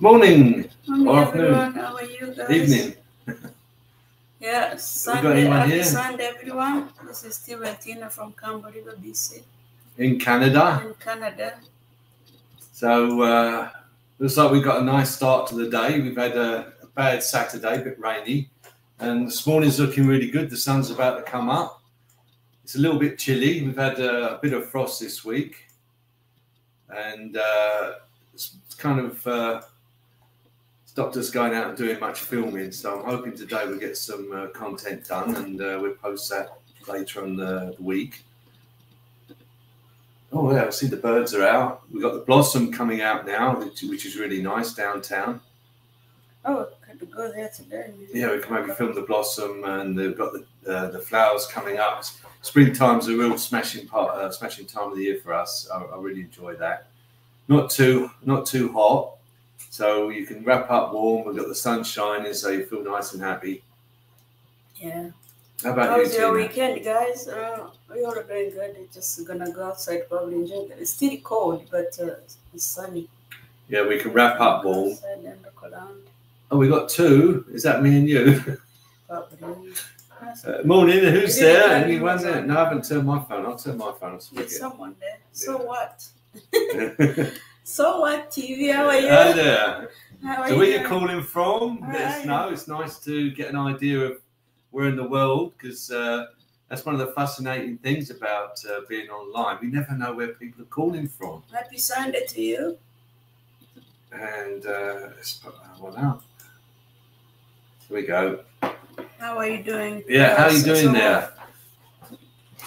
Morning, Morning, Or afternoon. everyone. How are you guys? evening. Yeah, Sunday, happy here? Sunday, everyone. This is Steve Tina from Campbell River, BC, in Canada. in Canada. So uh, looks like we've got a nice start to the day. We've had a, a bad Saturday, a bit rainy, and this morning's looking really good. The sun's about to come up. It's a little bit chilly. We've had a, bit of frost this week, and uh, it's, it's kind of uh, stopped us going out and doing much filming. So I'm hoping today we'll get some uh, content done, and uh, we'll post that later on the, the week. Oh yeah, I see the birds are out. We've got the blossom coming out now, which, which is really nice downtown. Oh, could go there today. Yeah, we can maybe film the blossom, and they've got the uh, the flowers coming up. Springtime's a real smashing part, uh, smashing time of the year for us. I, I really enjoy that. Not too not too hot, so you can wrap up warm. We've got the sun shining, so you feel nice and happy. Yeah. How about How you, was your weekend, guys? Uh, we all are doing good. We're just gonna go outside, probably enjoy it. It's still cold, but uh, it's sunny. Yeah, we can wrap up warm. and look around. Oh, we got two. Is that me and you? Probably. Uh, morning. Who's there? Anyone there? No, I haven't turned my phone. I'll turn my phone. There's someone there. So Yeah. what? So what, TV? How are you? Hi there. How are So you? where you doing? calling from? Let us know. It's nice to get an idea of where in the world because uh, that's one of the fascinating things about uh, being online. We never know where people are calling from. Happy Sunday to you. And uh, let's put that one out. Here we go. How are you doing? Yeah, how are you doing so there?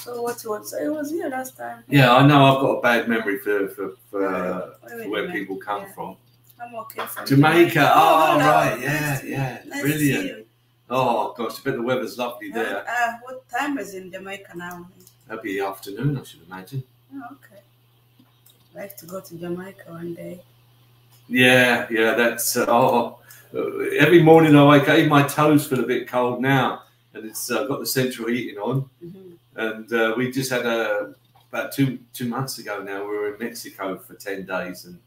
So what was it was here last time? Yeah, I know I've got a bad memory for for, for, uh, for where people come Yeah. from. I'm okay from Jamaica. Oh, hello. right. Yeah, Nice yeah. nice Brilliant. Oh gosh, I bet the weather's lovely Uh, there. uh, what time is in Jamaica now? That'd be the afternoon, I should imagine. Oh, okay. I'd like to go to Jamaica one day. Yeah, yeah, that's uh, oh. uh, Every morning I wake up, even my toes feel a bit cold now, and it's uh, got the central heating on. Mhm. And uh, we just had a about two two months ago now. We were in Mexico for ten days, and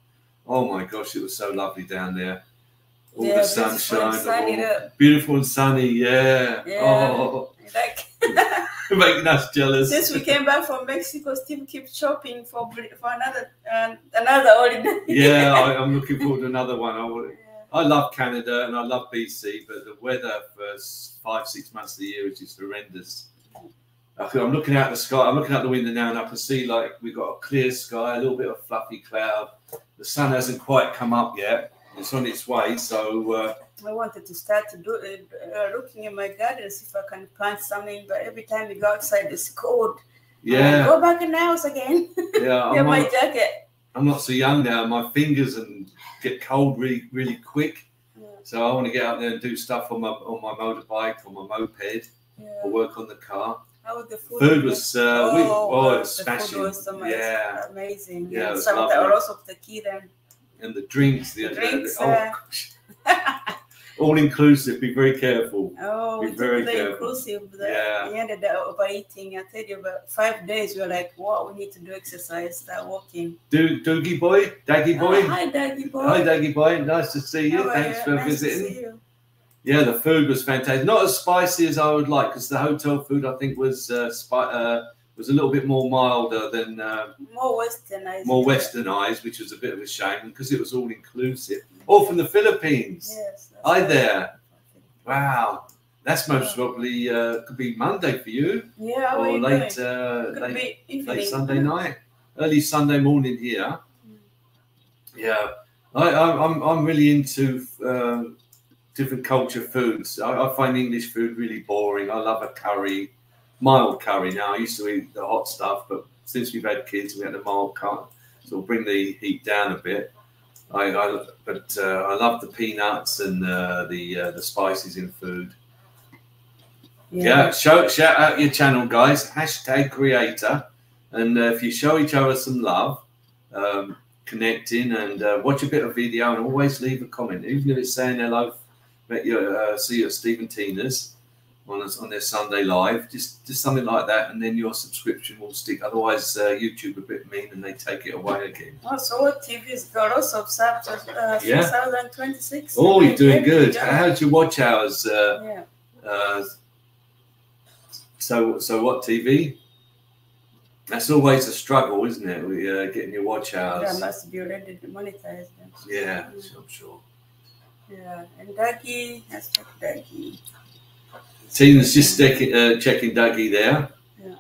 oh my gosh, it was so lovely down there. All Yeah, the beautiful and sunshine, sunny beautiful and sunny. Yeah. Yeah. Oh, Like making us jealous. since we came back from Mexico, Steve keeps shopping for for another uh, another holiday. yeah, I, I'm looking forward to another one. I, Yeah. I love Canada and I love BC, but the weather for five, six months of the year is just horrendous. I'm looking out the sky. I'm looking out the window now, and I can see like we've got a clear sky, a little bit of fluffy cloud. The sun hasn't quite come up yet. It's on its way. So uh, I wanted to start to do uh, uh, looking in my garden, see if I can plant something. But every time we go outside, it's cold. yeah, go back in the house again. yeah. I'm my not, jacket. I'm not so young now. My fingers and get cold really, really quick. Yeah. So I want to get out there and do stuff on my on my motorbike or my moped Yeah. or work on the car. How was the food? Food was uh, we, oh, it was the smashing. food was amazing. yeah, amazing. Yeah, some of the lots of tequila. and the drinks, the, The drinks, the- oh, all inclusive. Be very careful. Oh, Be very the careful. inclusive. The, Yeah. We ended up overeating. I tell you, about five days, we were like, wow, we need to do exercise, start walking. Do Doogie boy, Daggy boy. Ah, hi, Daddy boy. Hi, Daggy boy. Nice to see you. How Thanks for Nice visiting. Yeah, the food was fantastic. Not as spicy as I would like because the hotel food I think was uh, spi- uh, was a little bit more milder than uh, More westernized. more westernized, which was a bit of a shame because it was all inclusive. All from the Philippines. Yes. Hi right. there. Wow, that's most probably uh, could be Monday for you. Yeah, or late, uh, late, late Sunday night, early Sunday morning here. Mm. Yeah, I, I, I'm I'm really into uh, different culture foods. I, I find English food really boring. I love a curry, mild curry. Now I used to eat the hot stuff, but since we've had kids, we had a mild cut, so we'll bring the heat down a bit. I, I but uh, I love the peanuts and uh, the uh, the spices in food. Yeah, show shout out your channel, guys. Hashtag creator, and uh, if you show each other some love, um, connecting and uh, watch a bit of video, and always leave a comment, even if it's saying hello. Met you, uh, see your Stephen Tina's. on us on their Sunday live. Just just something like that, and then your subscription will stick. Otherwise, uh, YouTube a bit mean and they take it away again. Also, what TV's got of subs. Uh, Yeah. 2026. Oh, you're doing Yeah. good. How's your watch hours? Uh, Yeah. uh, so so what TV? That's always a struggle, isn't it? We, uh, getting your watch hours. must be already monetized. Then. Yeah, I'm sure. Yeah. And Daggy, let's check Daggy. Tina's just checking, uh, checking Dougie there. Yeah.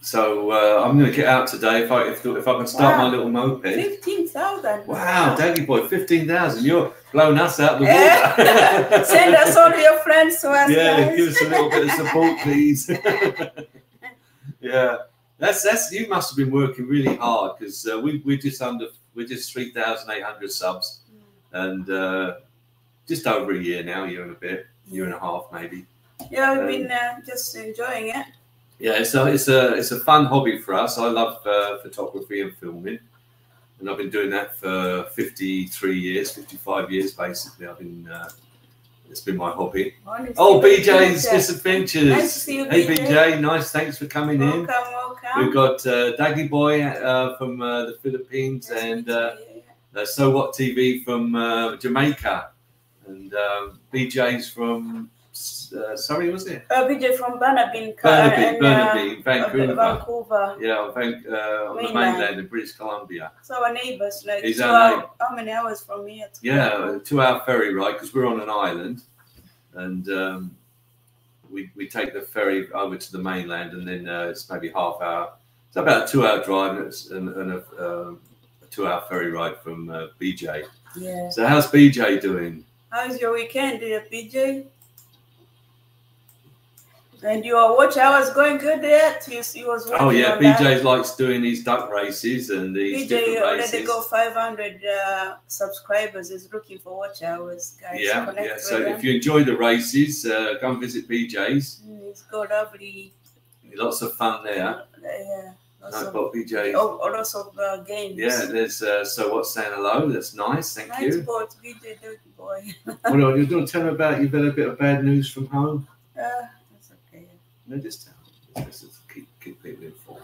So uh, I'm going to get out today if I if, if I can start Wow. my little moped. 15,000. Wow, Dougie boy, fifteen thousand! You're blowing us out the Eh? water. Send us all your friends to us. yeah, guys. give us a little bit of support, please. yeah, that's that's. You must have been working really hard because uh, we we're just under we're just three thousand eight hundred subs and uh, just over a year now, year and a bit, year and a half maybe. Yeah, Um, we've been uh, just enjoying it. Yeah, it's a it's a it's a fun hobby for us. I love uh, photography and filming, and I've been doing that for fifty three years, fifty five years basically. I've been uh, it's been my hobby. Oh, BJ's. Misadventures. Nice to see you, Hey BJ. Nice. Thanks for coming in. Welcome, welcome. We've got uh, Daggy Boy uh, from uh, the Philippines Nice and uh, uh, So What TV from uh, Jamaica, and um, BJ's from uh, sorry, was it Uh, BJ from Burnaby, Burnaby, and, Burnaby, uh, Vancouver. Vancouver. Yeah, Van- uh, on the Mainland. in British Columbia. So our neighbors, like He's two our hour, how many hours from here? Yeah, a two-hour ferry ride because we're on an island, and um, we we take the ferry over to the mainland, and then uh, it's maybe half hour. It's about a two-hour drive, and, it's, and, and a, um a two-hour ferry ride from uh, BJ. Yeah. So how's BJ doing? How's your weekend, dear BJ? And you your watch hours going good there? You, you was Oh yeah. BJ likes doing these duck races and these BJ different already races. got 500 uh, subscribers. Is looking for watch hours, guys. Yeah, yeah. So them. if you enjoy the races, uh, go and visit BJ's. Mm, It's got lovely. Lots of fun there. Yeah. Lots No, of, but BJ. oh, lots of uh, games. Yeah, there's uh, so what's saying hello. That's nice, thank Nice you. sport, BJ, boy. What are you going to tell me about? You've had a bit of bad news from home. Uh. No, just tell. Just, just keep keep people informed.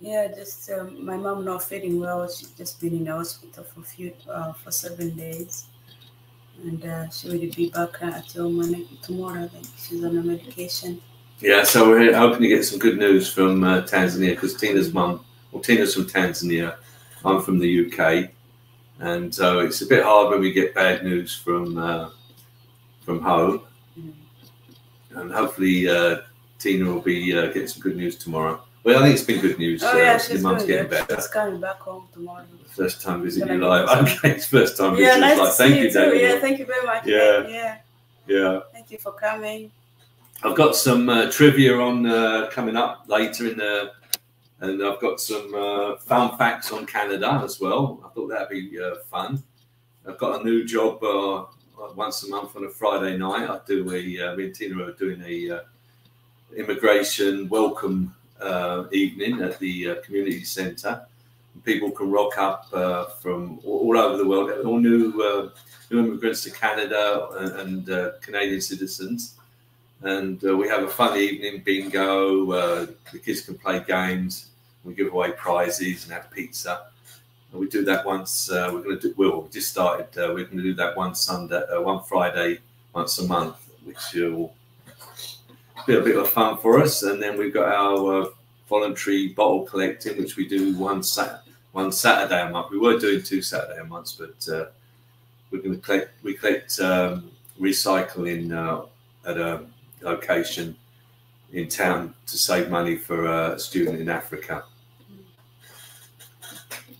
Yeah, just um, my mom not feeling well. She's just been in the hospital for few uh, for seven days, and uh, she will be back until Monday, tomorrow. I think she's on a medication. Yeah, so we're hoping to get some good news from uh, Tanzania because Tina's mum, well, Tina's from Tanzania. I'm from the UK, and so it's a bit hard when we get bad news from uh, from home. And hopefully, uh, Tina will be uh, getting some good news tomorrow. Well, I think it's been good news. Oh yeah, uh, she's mum's getting better. She's coming back home tomorrow. First time visiting you live. Okay, it's first time Yeah, visiting nice live. to Thank see you. David. Yeah, thank you very much. Yeah. yeah. Yeah. Thank you for coming. I've got some uh, trivia on uh, coming up later in the, and I've got some uh, fun facts on Canada as well. I thought that'd be uh, fun. I've got a new job once a month on a Friday night. I do a uh, me and Tina are doing a uh, immigration welcome uh, evening at the uh, community centre. People can rock up uh, from all, over the world, all new uh, new immigrants to Canada and, and Canadian citizens and we have a fun evening bingo. The kids can play games. We give away prizes and have pizza. We do that once. Uh, we're going to do. Well, we just started. Uh, we're going to do that one Sunday, uh, one Friday, once a month, which will be a bit of fun for us. And then we've got our uh, voluntary bottle collecting, which we do one sat one Saturday a month. We were doing two Saturday a month, but uh, we're going to collect. We collect um, recycling uh, at a location in town to save money for a student in Africa.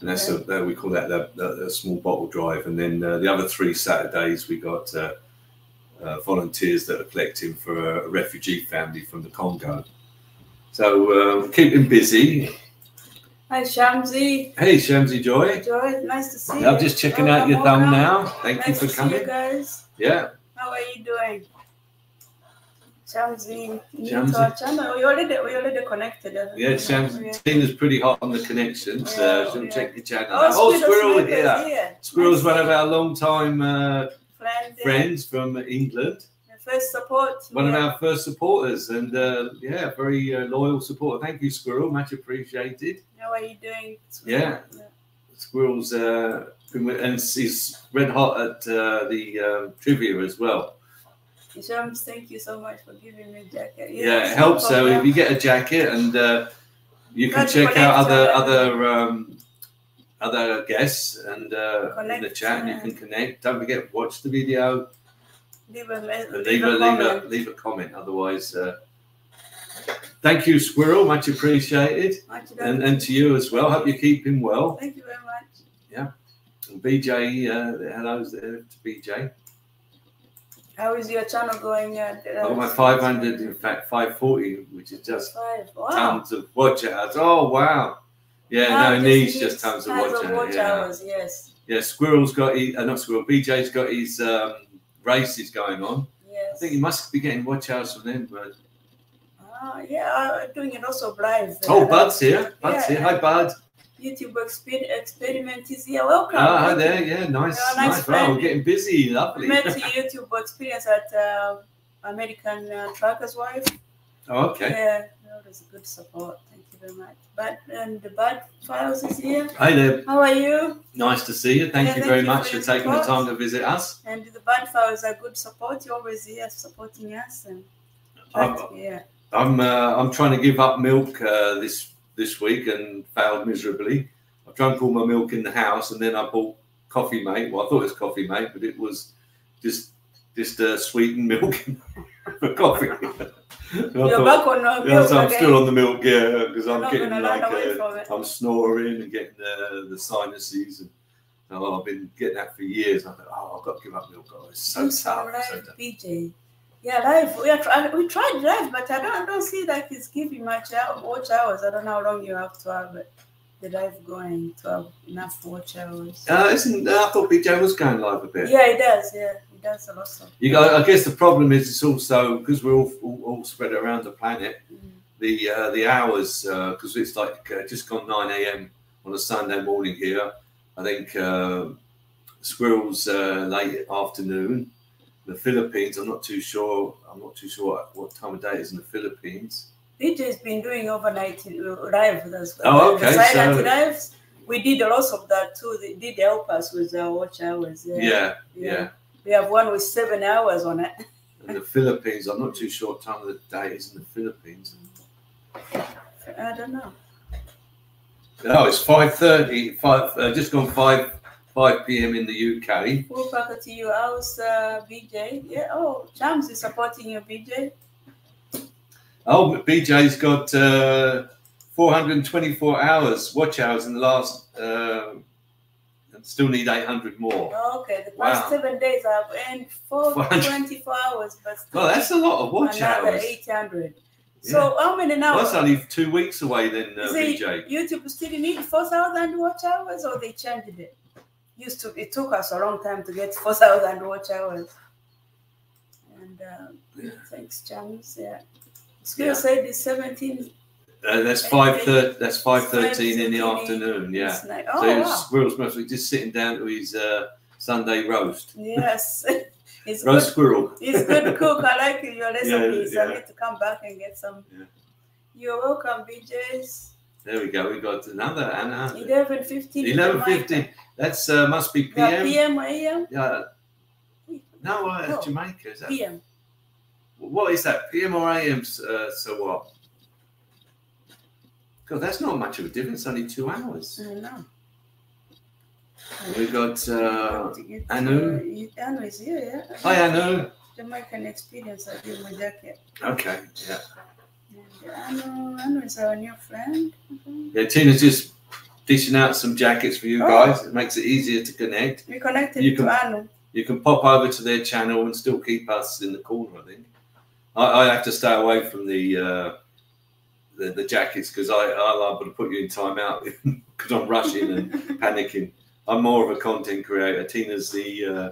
And that's a, that we call that the small bottle drive. And then uh, the other three Saturdays, we got uh, uh, volunteers that are collecting for a refugee family from the Congo. So uh, keeping busy. Hi, Shamsi. Hey, Shamsi Joy. Joy, nice to see you. I'm just checking out your thumb now. Thank nice you for to see coming. you guys. Yeah. How are you doing? Shamsi, new Shamsi. to our channel. We already, we already connected. Yeah, we? Shamsi. Yeah. Pretty hot on the connection, Uh, Yeah, yeah. check the channel. Oh, Squirrel Squirrel here. here. Squirrel's one of our long time uh, friend. uh, friends from England. the first support. One of our first supporters, and uh, yeah, very uh, loyal supporter. Thank you, Squirrel. Much appreciated. How are you doing? Yeah. Squirrel's uh, been with, and he's red hot at uh, the um, trivia as well. Shams, thank you so much for giving me a jacket. Yeah, it helps. So if you get a jacket, and uh, you can check out other other um, other guests and uh, in the chat, and you can connect. Don't forget, watch the video leave a, leave leave a leave a comment. leave a comment. Otherwise, uh, thank you, Squirrel. Much appreciated, Much and and to you as well. Hope you're keeping well. Thank you very much. Yeah, and BJ, uh, hello there to BJ. How is your channel going? Uh, I got my 500, in fact, 540, which is just Five. Wow. tons of watch hours. Oh, wow. Yeah, Wow, no, needs just tons of watch of watch Yeah. hours. Yes. yeah, Squirrel's got, his, uh, not Squirrel, BJ's got his um, races going on. I think he must be getting watch hours from them. But... Ah, yeah, I'm doing it also live. Oh, uh, Bud's here. Bud's yeah. here. Hi, Bud. YouTube exper- experiment is here. Welcome. Ah, hi there. Yeah, nice. Yeah, nice nice. Wow, we're getting busy. Lovely. met the YouTube experience at uh, American uh, Trucker's Wife. oh, okay. Yeah, that was good support. Thank you very much. But and the Bud Files is here. Hi there. How are you? Nice to see you. Thank Yeah, you thank very you much for for taking the time to visit us. And the Bud Files are good support. You're always here supporting us. And I'm, yeah, I'm, uh, I'm trying to give up milk uh, this this week and failed miserably. I've drunk all my milk in the house, and then I bought Coffee Mate. Well, I thought it was Coffee Mate, but it was just just uh, sweetened milk for coffee. You're thought- on uh, yeah, milk so I'm still on the milk, yeah, because I'm getting like uh. I'm snoring and getting the the sinuses, and oh, I've been getting that for years. I thought, oh, I've got to give up milk. Oh, it's so so So. BJ. Yeah, live. We are try- we tried live, but I don't I don't see like it's giving much watch hours. I don't know how long you have to have it, the live going to have enough watch hours. Uh, isn't I thought BJ was going live a bit. Yeah, it does. Yeah, it does a lot of. You got. I guess the problem is it's also because we're all, all, all spread around the planet. Mm. The uh, the hours because it's like uh, just gone nine a.m. on a Sunday morning here. I think uh, Squirrel's uh, late afternoon. The Philippines. I'm not too sure. I'm not too sure what, what time of day it is in the Philippines. BJ's been doing overnight uh, live as well. Oh, okay, silent so- lives. We did a lot of that too. They did help us with our watch hours. Yeah. Yeah, yeah. We have one with seven hours on it. And the Philippines. I'm not too sure what time of the day is in the Philippines. I don't know. No, it's 5.30, five, uh, just gone 5, 5 p.m. in the UK. Full packet to your house, uh, BJ. Yeah. Oh, Chams is supporting you, BJ. Oh, BJ's got uh, 424 hours, watch hours in the last, uh, and still need 800 more. Okay. The past Wow. seven days I've earned four, 400. 24 hours, but still Well, that's a lot of watch another hours. 800. So how many now? Well, that's only two weeks away then, uh, BJ. YouTube still need 4,000 watch hours or they changed it? Used to, it took us a long time to get 4,000 watch hours. And uh, Yeah. thanks, James. Yeah. Skill Yeah. said it's 17. Uh, that's 5.13 that's 5.13 in the afternoon, yeah. It's So oh, wow. Be just sitting down to his uh, Sunday roast. Yes. it's Roast good. squirrel. It's good cook. I like your recipes. yeah. I need to come back and get some. Yeah. You're welcome, BJs. There we go. We got another Anna. 11.15. 11.50. That's uh, must be Yeah, PM. PM or AM? Yeah. No, uh, No. Jamaica. Is that, PM. What is that? PM or AM? Uh, so what? God, that's not much of a difference. Only two hours. I know. We got. Uh, Anu? uh, Anu is here, yeah. hi, Anu. Jamaican experience. I give my jacket. Okay. Yeah. And Anu, Anu is our new friend. Yeah. Tina's just dishing out some jackets for you Oh. guys. It makes it easier to connect. We connected You to can- Anu. You can pop over to their channel and still keep us in the corner. I think. I, I have to stay away from the uh, the, the jackets because I I'm liable to put you in timeout because I'm rushing and panicking. I'm more of a content creator. Tina's the uh,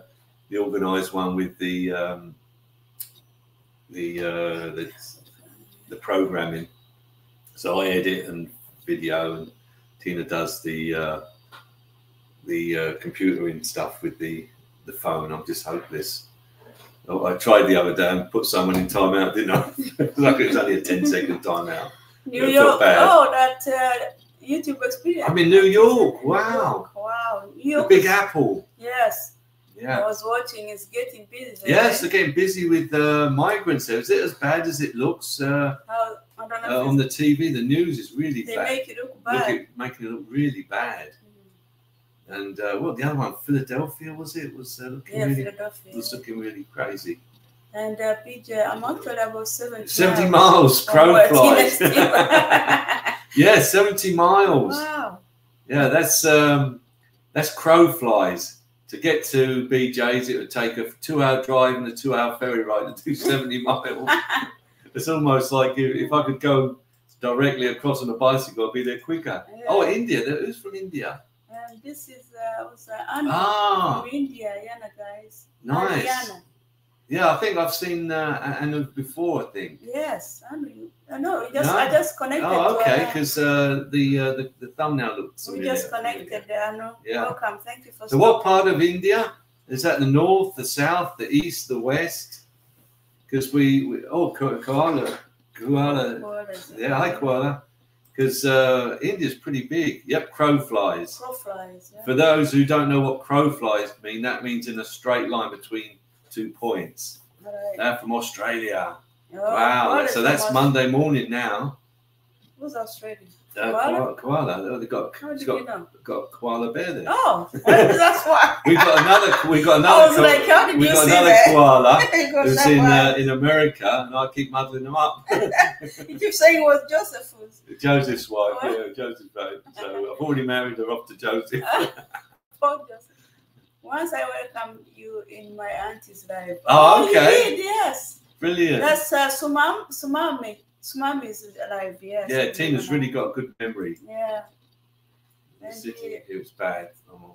the organised one with the um, the, uh, the the programming. So I edit and video, and Tina does the uh, the uh, computering stuff with the the phone. I'm just hopeless. Oh, I tried the other day and put someone in timeout, didn't I? like it was only a 10 second timeout. New York. Oh, that uh, YouTube experience. I'm in New York. Wow. Wow. New The York. Big Apple. Yes. I was watching. It's getting busy. Yes, they're getting busy with uh, migrants there. Is it as bad as it looks uh, How, I don't know. uh, on the TV? The news is really they bad. make it look Look bad. at, making it look really bad. And uh, well, the other one, Philadelphia, was it? Was uh, looking Yeah, really Philadelphia. was looking really crazy. And uh, PJ, I'm actually about 70 70 miles miles, flies. Tina yeah, 70 miles. wow. Yeah, that's um, that's crow flies. To get to BJ's, it would take a two-hour drive and a two-hour ferry ride to do 70 miles. It's almost like if, if I could go directly across on a bicycle, I'd be there quicker. Oh, India. Who's from India? And this is uh, was, uh, Anna Ah, from India, Yana guys. nice. Ariana. Yeah, I think I've seen uh, Anu before. I think. Yes, I Uh, no, just No? I just connected. Oh, okay. Because uh, the, uh, the the thumbnail looks. we familiar. just connected. Anu. Yeah. Welcome. Thank you for. So, what part of India is that? The north, the south, the east, the west? Because we, we oh Ko- koala, koala. stopping. Yeah, hi koala. Because uh, India's pretty big. Yep, crow flies. Crow flies. Yeah. For those who don't know what crow flies mean, that means in a straight line between two points. Right. They're from Australia. Oh, Wow. So that's Monday morning now. Who's Australian? Uh, Koala? koala. koala. They've got, did you got, know? got koala bear there. Oh, that's why. We got another. We got another. ko- like, how did we you got another that? koala who's in uh, in America, and I keep muddling them up. You keep saying it was Josephus. Joseph's wife, What? yeah, Joseph's wife. So I've already married her off to Joseph. Poor Joseph. Once I welcome you in my auntie's life. Oh, you okay. did, yes. Brilliant. That's uh, Sumam, Sumami. Sumami is alive, yes. yeah, Tina's really got a good memory. Yeah. City, it was bad. Oh.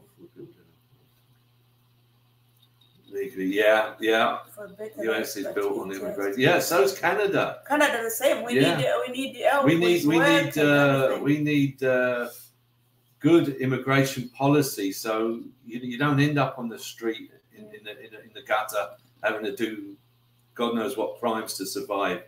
Legally, yeah, yeah. For The US is built on immigration. Yeah, so is Canada. Canada the same. We Yeah. need we need the we need we need uh, we need uh, good immigration policy so you, you don't end up on the street in, in, the, in, the, in the gutter having to do god knows what crimes to survive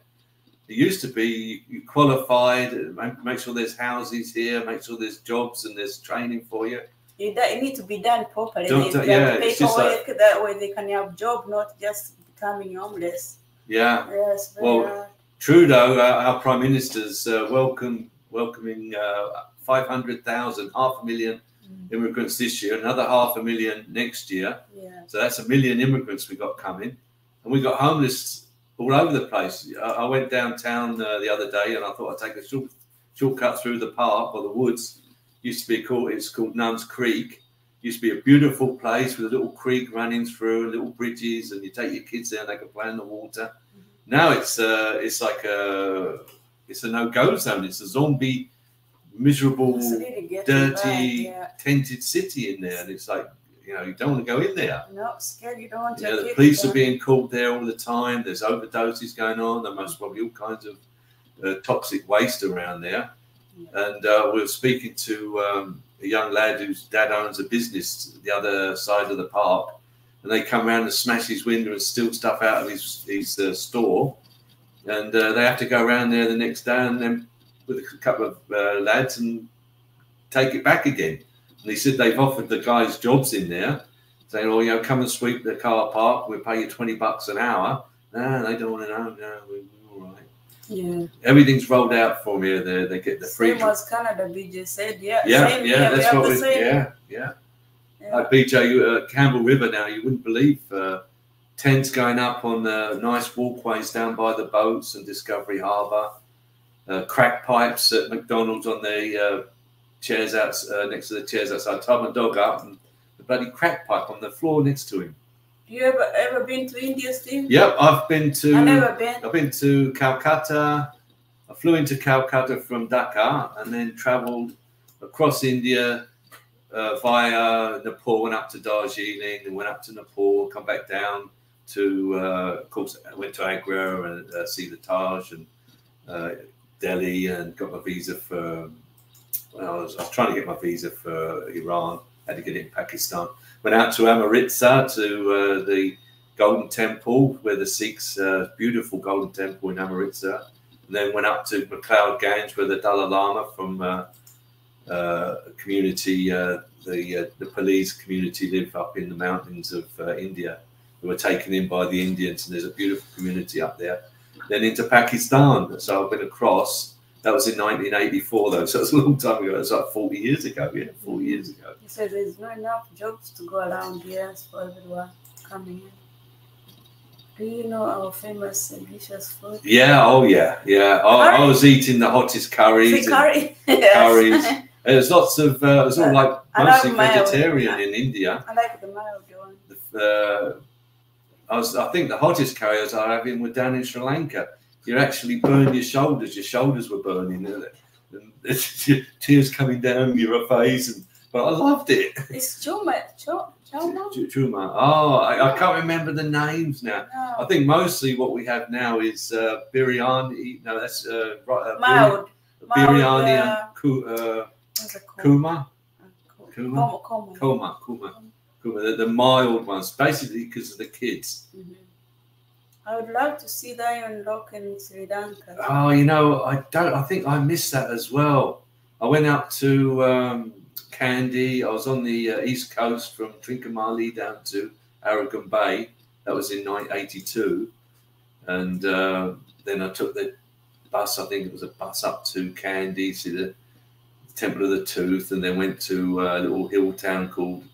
it used to be you, you qualified uh, make, make sure there's houses here make sure there's jobs and there's training for you It, that- it needs to be done properly. Don't- yeah, it's just paperwork that way they can have job, not just becoming homeless. yeah Yes. Well, hard. trudeau our, our prime minister's uh, welcome welcoming uh, 500000 half a million Mm, immigrants this year another half a million next year yeah. So that's a million immigrants we got coming, and we got homeless all over the place. I, I went downtown uh, the other day, and I thought I'd take a short shortcut through the park or the woods. Used to be called it's called Nuns Creek. Used to be a beautiful place with a little creek running through, little bridges, and you take your kids there and they can play in the water. Now it's uh, it's like a it's a no go zone. It's a zombie, miserable It's really getting bad, dirty, yeah. tented city in there, and it's like you know you don't want to go in there. No, scared you don't want Yeah, your the police are being called there all the time. There's overdoses going on. There must probably all kinds of uh, toxic waste around there. And uh, we were speaking to um, a young lad whose dad owns a business the other side of the park, and they come around and smash his window and steal stuff out of his his uh, store, and uh, they have to go around there the next day and then with a couple of uh, lads and take it back again. And he said they've offered the guys jobs in there, saying, "Oh, you know, come and sweep the car park. We'll pay you twenty bucks an hour." No, they don't want to know. No, we- we're all right. Yeah. Everything's rolled out for me. They they get the free. Same as Canada, BJ said. Yeah. Yeah, same yeah, here. that's we what we. same. Yeah, yeah. Yeah. Like BJ, you, uh, Campbell River now, you wouldn't believe uh, tents going up on the nice walkways down by the boats and Discovery Harbour, uh, crack pipes at McDonald's on the uh, chairs out uh, next to the chairs outside. Tie my dog up and the bloody crack pipe on the floor next to him. You ever ever been to India, Steve? Yep, I've been to. I've never been. I've been to Calcutta. I flew into Calcutta from Dhaka and then travelled across India uh, via Nepal, went up to Darjeeling and went up to Nepal, come back down to, uh, of course, I went to Agra and uh, see the Taj and uh, Delhi and got my visa for, well, I was, I was trying to get my visa for Iran, had to get it in Pakistan. Went out to Amritsar to uh, the Golden Temple, where the Sikhs, uh, beautiful Golden Temple in Amritsar. And then went up to McLeod Ganj, where the Dalai Lama from uh, uh, community, uh, the uh, the police community live up in the mountains of India, who were taken in by the Indians, and there's a beautiful community up there. Then into Pakistan, so I've been across. That was in 1984, though, so it's a long time ago. It was like 40 years ago. Yeah, 40 years ago. Said there's not enough jobs to go around here for everyone coming in. Do you know our famous delicious food? Yeah, oh yeah, yeah. I, I was eating the hottest curries. Say curry. Yes. curries. There's lots of, uh, it was all like mostly mayo. vegetarian in India. I like the mild one. The, uh, I was, I think the hottest carriers I have having were down in Sri Lanka. You actually burn your shoulders. Your shoulders were burning. And, and tears coming down your face. And, but I loved it. It's choma. Cho, choma? Chuma. Oh, I, I can't remember the names now. I think mostly what we have now is uh, biryani. No, that's uh, right, uh, Mild. biryani mild, and uh, ku, uh, What's it called? kuma. Uh, Kuma? Coma. Coma. Coma, Kuma, Kuma, the, the mild ones, basically because of the kids. Mhm. I would love to see Diamond Rock in Sri Lanka. Oh, you know, I don't. I think I missed that as well. I went out to um, Kandy. I was on the uh, east coast from Trincomalee down to Arugam Bay. That was in 1982, and uh, then I took the bus. I think it was a bus up to Kandy, see the Temple of the Tooth, and then went to a little hill town called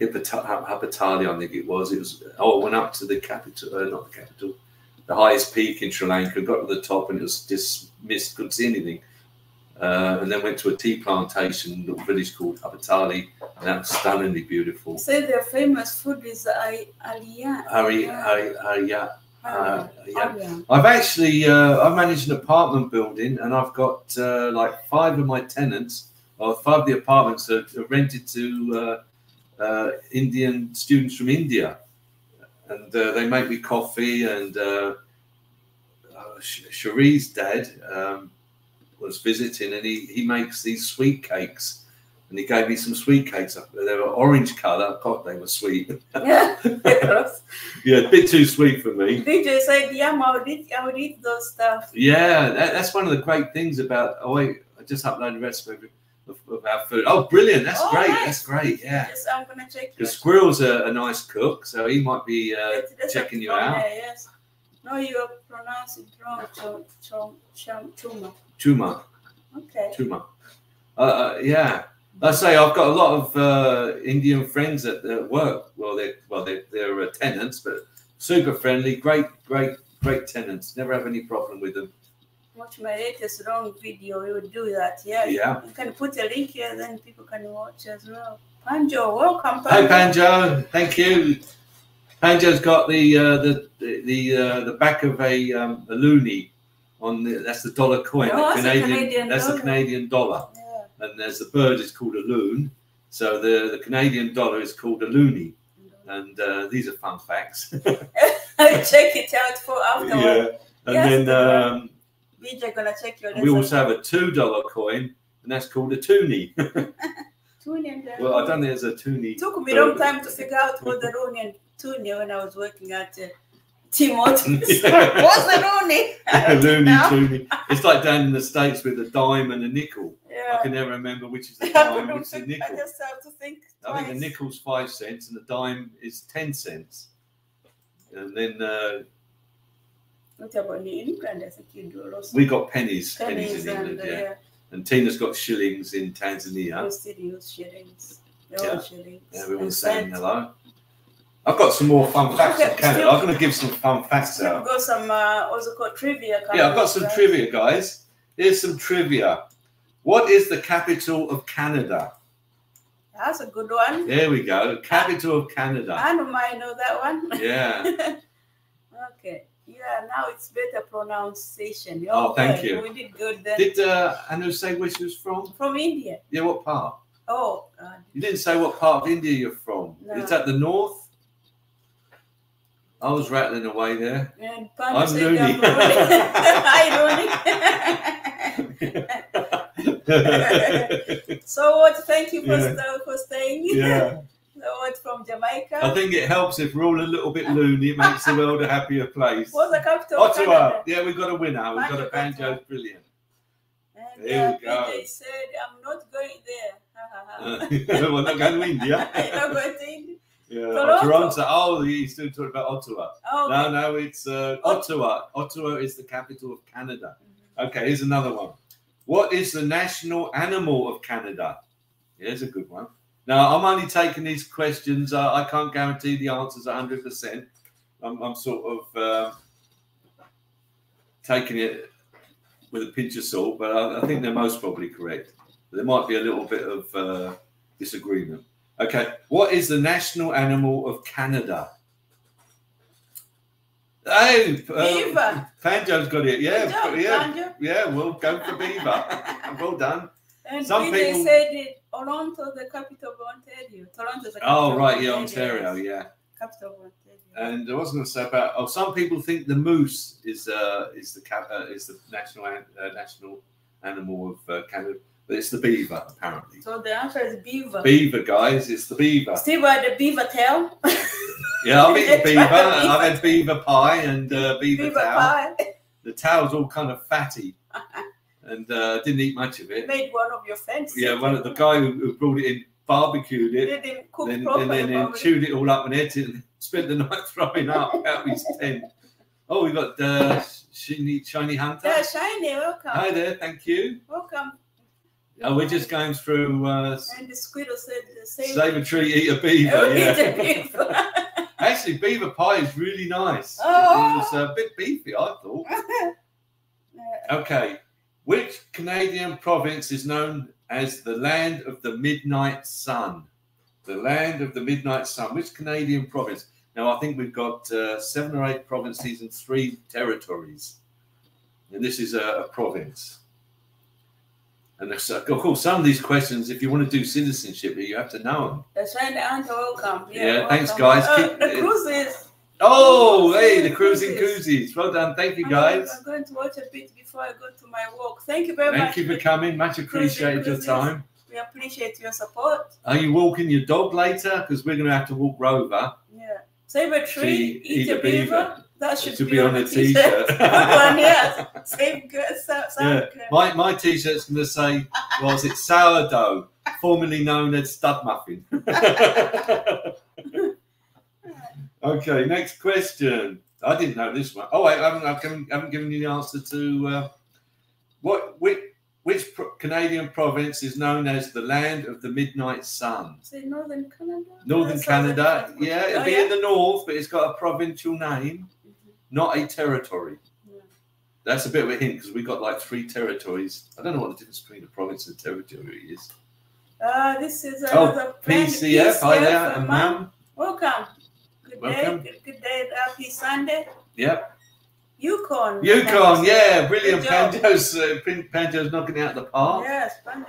Hippota- I think it was. It was. Oh, I went up to the capital, uh, not the capital, the highest peak in Sri Lanka. Got to the top, and it was just missed. Couldn't see anything. Uh, and then went to a tea plantation, little village called Hippotali, and that was stunningly beautiful. Say their famous food is I Aliyan. Hari. Hari, Hari, yeah. Uh, yeah. I've actually uh, I manage an apartment building, and I've got uh, like five of my tenants, or five of the apartments are, are rented to uh, uh, Indian students from India, and uh, they make me coffee. And uh, uh, Cherie's dad um, was visiting, and he he makes these sweet cakes. And he gave me some sweet cakes. They were orange colour. God, they were sweet. Yeah. Yeah, a bit too sweet for me. DJ said, yeah, I would eat, I would eat those stuff. Yeah, that, that's one of the great things about. Oh wait, I just uploaded a recipe our food. Oh, brilliant! That's Oh, great. nice. That's great. Yeah, Yes, I'm gonna check. because Squirrel's a, a nice cook, so he might be uh, Yes, checking you out. yeah, yes. No, you are pronouncing wrong. Chum, chum, chum, chuma. Chuma, Okay. chuma. Uh, uh, yeah, I say I've got a lot of uh, Indian friends at, at work. Well, they well they they're uh, tenants, but super friendly, great, great, great tenants. Never have any problem with them. Watch my latest long video. We would do that. Yeah. Yeah. You can put a link here, then people can watch as well. Panjo, welcome, Hey Panjo. Thank you. Panjo's got the uh, the the the, uh, the back of a um, a loonie on the, that's the dollar coin. Oh, the that's a Canadian, Canadian that's dollar. the Canadian dollar, Yeah. and there's the bird is called a loon. So the, the Canadian dollar is called a loonie, and uh, these are fun facts. Check it out for afterward. and Yes, then the- um, DJ gonna check your we also have a two dollar coin, and that's called a toonie. In there. well, I don't think there's a toonie. It took me a long time to figure out what the Rooney and Toonie when I was working at uh, Tim Hortons. Yeah. What's the loony Now? toonie. It's like down in the states with a dime and a nickel. I can never remember which is the dime, which is the nickel. I just have to think I think the nickel's five cents and the dime is ten cents. And then uh, In England? I think you do a lot of we got pennies, pennies, pennies in England, uh, yeah. yeah, And Tina's got shillings in Tanzania. we still use shillings. They're Yeah. all shillings. Everyone's And saying hello. I've got some more fun facts Okay, Canada. still- I'm going to give some fun facts We've got some uh, also called trivia. Yeah, I've got some right? trivia, guys. Here's some trivia. What is the capital of Canada? That's a good one. There we go. Capital of Canada. I don't mind know that one. Yeah. Yeah, now it's better pronunciation. Oh, thank Okay, you. We did good then. Did uh, Anu say where she was from? From India. Yeah, what part? Oh, God. You didn't say what part of India you're from. No. Is that the north? I was rattling away there. And I'm said I'm Rooney. so what? Thank you for, Yeah. sta- for staying. yeah. From Jamaica? I think it helps if we're all a little bit loony. It makes the world a happier place. What's the capital of Ottawa. Yeah, we've got a winner. We've got a Banjo. Brilliant. And There uh, we go. PJ said, I'm not going there. Uh, we're not going to India. Not going to India? Yeah. Toronto. Toronto. Oh, he's still talking about Ottawa. Oh, No, no, it's uh, Ottawa. Ottawa is the capital of Canada. Okay, here's another one. What is the national animal of Canada? Here's a good one. Now, I'm only taking these questions. Uh, I can't guarantee the answers 100%. I'm, I'm sort of uh, taking it with a pinch of salt, but I, I think they're most probably correct. There might be a little bit of uh, disagreement. Okay, what is the national animal of Canada? Hey, uh, Beaver. Panjo's got it. Yeah, yeah, Banjo. yeah. We'll go for beaver. well done. And Some PJ people- said it, Toronto, the capital of Ontario. Toronto is the capital Oh, of right, yeah, Ontario, yes. yeah. Capital of Ontario. And I was going to say about oh, some people think the moose is uh, is the cap, uh, is the national uh, national animal of uh, Canada, but it's the beaver apparently. so the answer is beaver. Beaver, guys, it's the beaver. Steve had the beaver tail. Yeah, I've eaten beaver. Beaver. I've had beaver pie and uh, beaver, beaver tail. pie. The tail's all kind of fatty, and uh, didn't eat much of it. Made one of your friends. Yeah, one of the guy who, who brought it in barbecued it, didn't cook then, and then, then chewed it all up and ate it and spent the night throwing up out of his tent. Oh, we got uh, shiny, shiny hunter. Yeah, shiny, welcome. Hi there, thank you. Welcome. Oh, we're just going through uh, And the squirrel said the same. save a tree, eat a beaver. Oh, Yeah. eat a beaver. Actually, beaver pie is really nice. Oh. It was a bit beefy, I thought. Okay, which Canadian province is known as the land of the midnight sun? The land of the midnight sun. Which Canadian province? Now, I think we've got uh, seven or eight provinces and three territories. And this is a, a province. And of course, some of these questions, if you want to do citizenship, you have to know them. That's right, the answer. Welcome. Yeah, thanks, welcome. guys. Uh, Keep- the cruises. Oh, Oh, hey, the cruising koozies. Well done. Thank you, guys. I'm going to watch a bit before I go to my walk. Thank you very Thank much. Thank you for coming. Much appreciated your time. We appreciate your support. Are you walking your dog later? Because we're going to have to walk Rover. Yeah. Save a tree, See, eat, a beaver. That should, to be, be on a t-shirt. Good one, yes. Good. So, Yeah. My my t-shirt's going to say, was it sourdough, formerly known as stud muffin? okay, next question. I didn't know this one. Oh, wait, I haven't, I haven't, given you the answer to uh, what which which pro- Canadian province is known as the land of the midnight sun? Say Northern Canada. Northern Canada. Yeah, it'll Oh, be yeah? in the north, but it's got a provincial name, Mhm. not a territory. Yeah. That's a bit of a hint because we've got like three territories. I don't know what the difference between a province and a territory is. Uh, this is Oh, another friend, PCF, hi there, and ma'am. Welcome. Good Welcome. day. Good, good day. Happy Sunday. Yep. Yukon. Yukon, yeah, brilliant. Panjo's, uh, Panjo's knocking it out the park. Yes, doing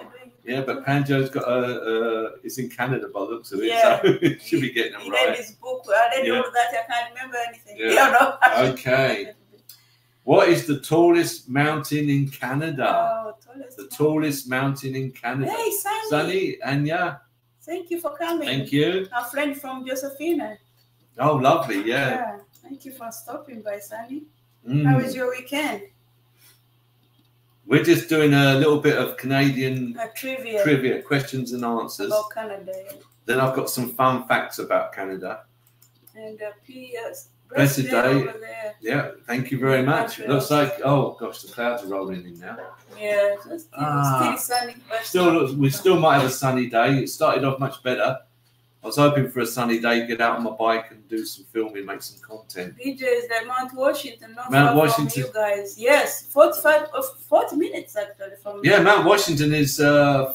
Yeah, but Panjo's got a, uh, it's in Canada by the looks of it, Yeah. so it should be getting He it read his book. I read Yeah. all that. I can't remember anything. Yeah. You know. Okay. What is the tallest mountain in Canada? Oh, tallest The one. tallest mountain in Canada. Hey, Sunny. Sunny, Anya, Thank you for coming. thank you. Our friend from Josephina. Oh, lovely, yeah. yeah. Thank you for stopping by, Sunny. Mm. How was your weekend? We're just doing a little bit of Canadian A trivia trivia, questions and answers. about Canada. Then I've got some fun facts about Canada. And uh, P.S. Blessed day. over there. Yeah, thank you very much. It looks like, oh gosh, the clouds are rolling in now. Yeah, just Ah. still sunny. Still, we still might have a sunny day. It started off much better. I was hoping for a sunny day, get out on my bike and do some filming, make some content. BJ is at Mount Washington, not Mount Washington. you guys. Yes, 45, uh, 40 minutes actually from Yeah, Mount Washington is uh,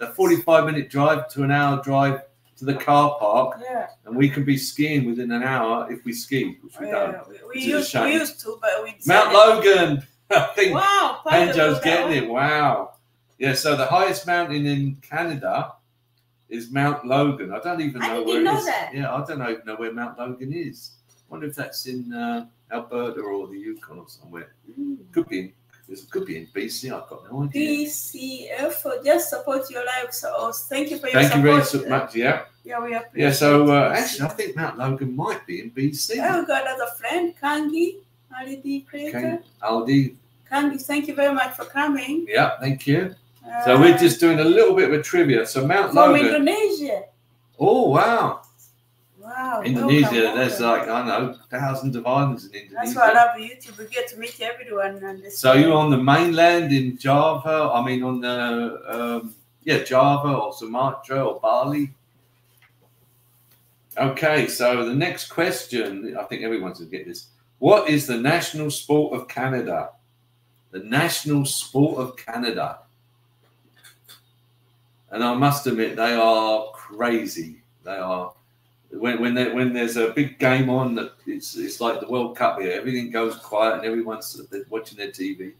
a 45 minute drive to an hour drive to the car park, Yeah, and we can be skiing within an hour if we ski, which we don't. We, we, Which is used, we used to, but we Mount Logan, I think Wow, Panjo's getting it. Wow. Yeah, so the highest mountain in Canada is Mount Logan. I don't even I know where it know is. that. Yeah, I don't even know where Mount Logan is. wonder if that's in uh, Alberta or the Yukon or somewhere. Mm. Could be. This could be in BC. I've got no idea. For just support your life. So oh, thank you for your Thank you very much. Yeah. Yeah, we appreciate Yeah. So uh, actually, I think Mount Logan might be in BC. Oh, we got another friend, Kangi, Aldi creator. Okay. Aldi. Kangi, thank you very much for coming. Yeah. Thank you. Uh, So we're just doing a little bit of a trivia. So Mount from Logan. Indonesia. Oh wow. Wow. Indonesia. There's like I know thousands of islands in Indonesia. That's why I love YouTube. We get to meet everyone. And this So you're on the mainland in Java. I mean, on the um, yeah Java or Sumatra or Bali. Okay, so the next question, I think everyone's gonna get this. What is the national sport of Canada? The national sport of Canada. And I must admit, they are crazy. They are when when when there's a big game on, that it's it's like the World Cup here. Everything goes quiet and everyone's watching their TV.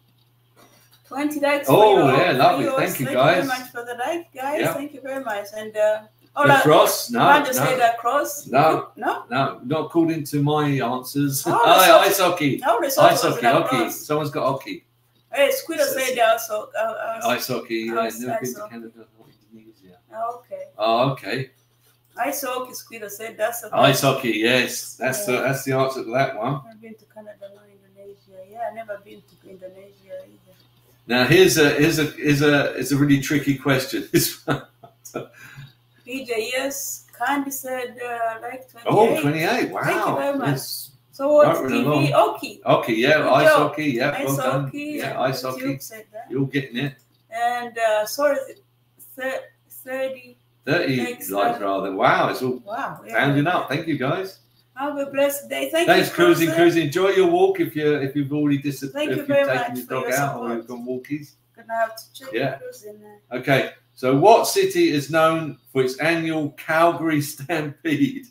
20 likes. Oh, yeah, your- yeah, for lovely. yours. Thank you, very much for the like, guys. Yeah. Thank you very much. And uh, oh, The cross? No, I just say no, that cross. No. no, no, not according to my answers. Oh, Oh, ice hockey. no. Ice hockey, hockey. Someone's got hockey. Hey, Squiddo So- said also. Uh, uh, Ice hockey. Yeah, never been to. Canada or okay. Oh, okay. Ice hockey, Squiddo said that's a Ice hockey. Yes, that's the that's the answer to that one. I've been to Canada, no Indonesia. Yeah, I've never been to Indonesia either. Now here's a here's a here's a it's a really tricky question. This one. DJ, yes. Candy said uh, like 28. Oh, 28. Wow. Thank you very much. Yes. So what Right, TV? Okay. Hockey, yeah, Good ice job. hockey, yeah, Ice well hockey. Yeah, ice hockey. said that. You're getting it. And uh, sorry, 30. 30 Thanks, likes uh, rather. Wow, it's all Wow. yeah. rounding up. Thank you guys. Have a blessed day. Thank Thanks, you. cruising, Cruiser. cruising. Enjoy your walk if you if you've already disappeared. Thank if you you've very taken much your for dog your out or you've gone walkies. Gonna have to check Yeah. cruising. Okay, so what city is known for its annual Calgary Stampede?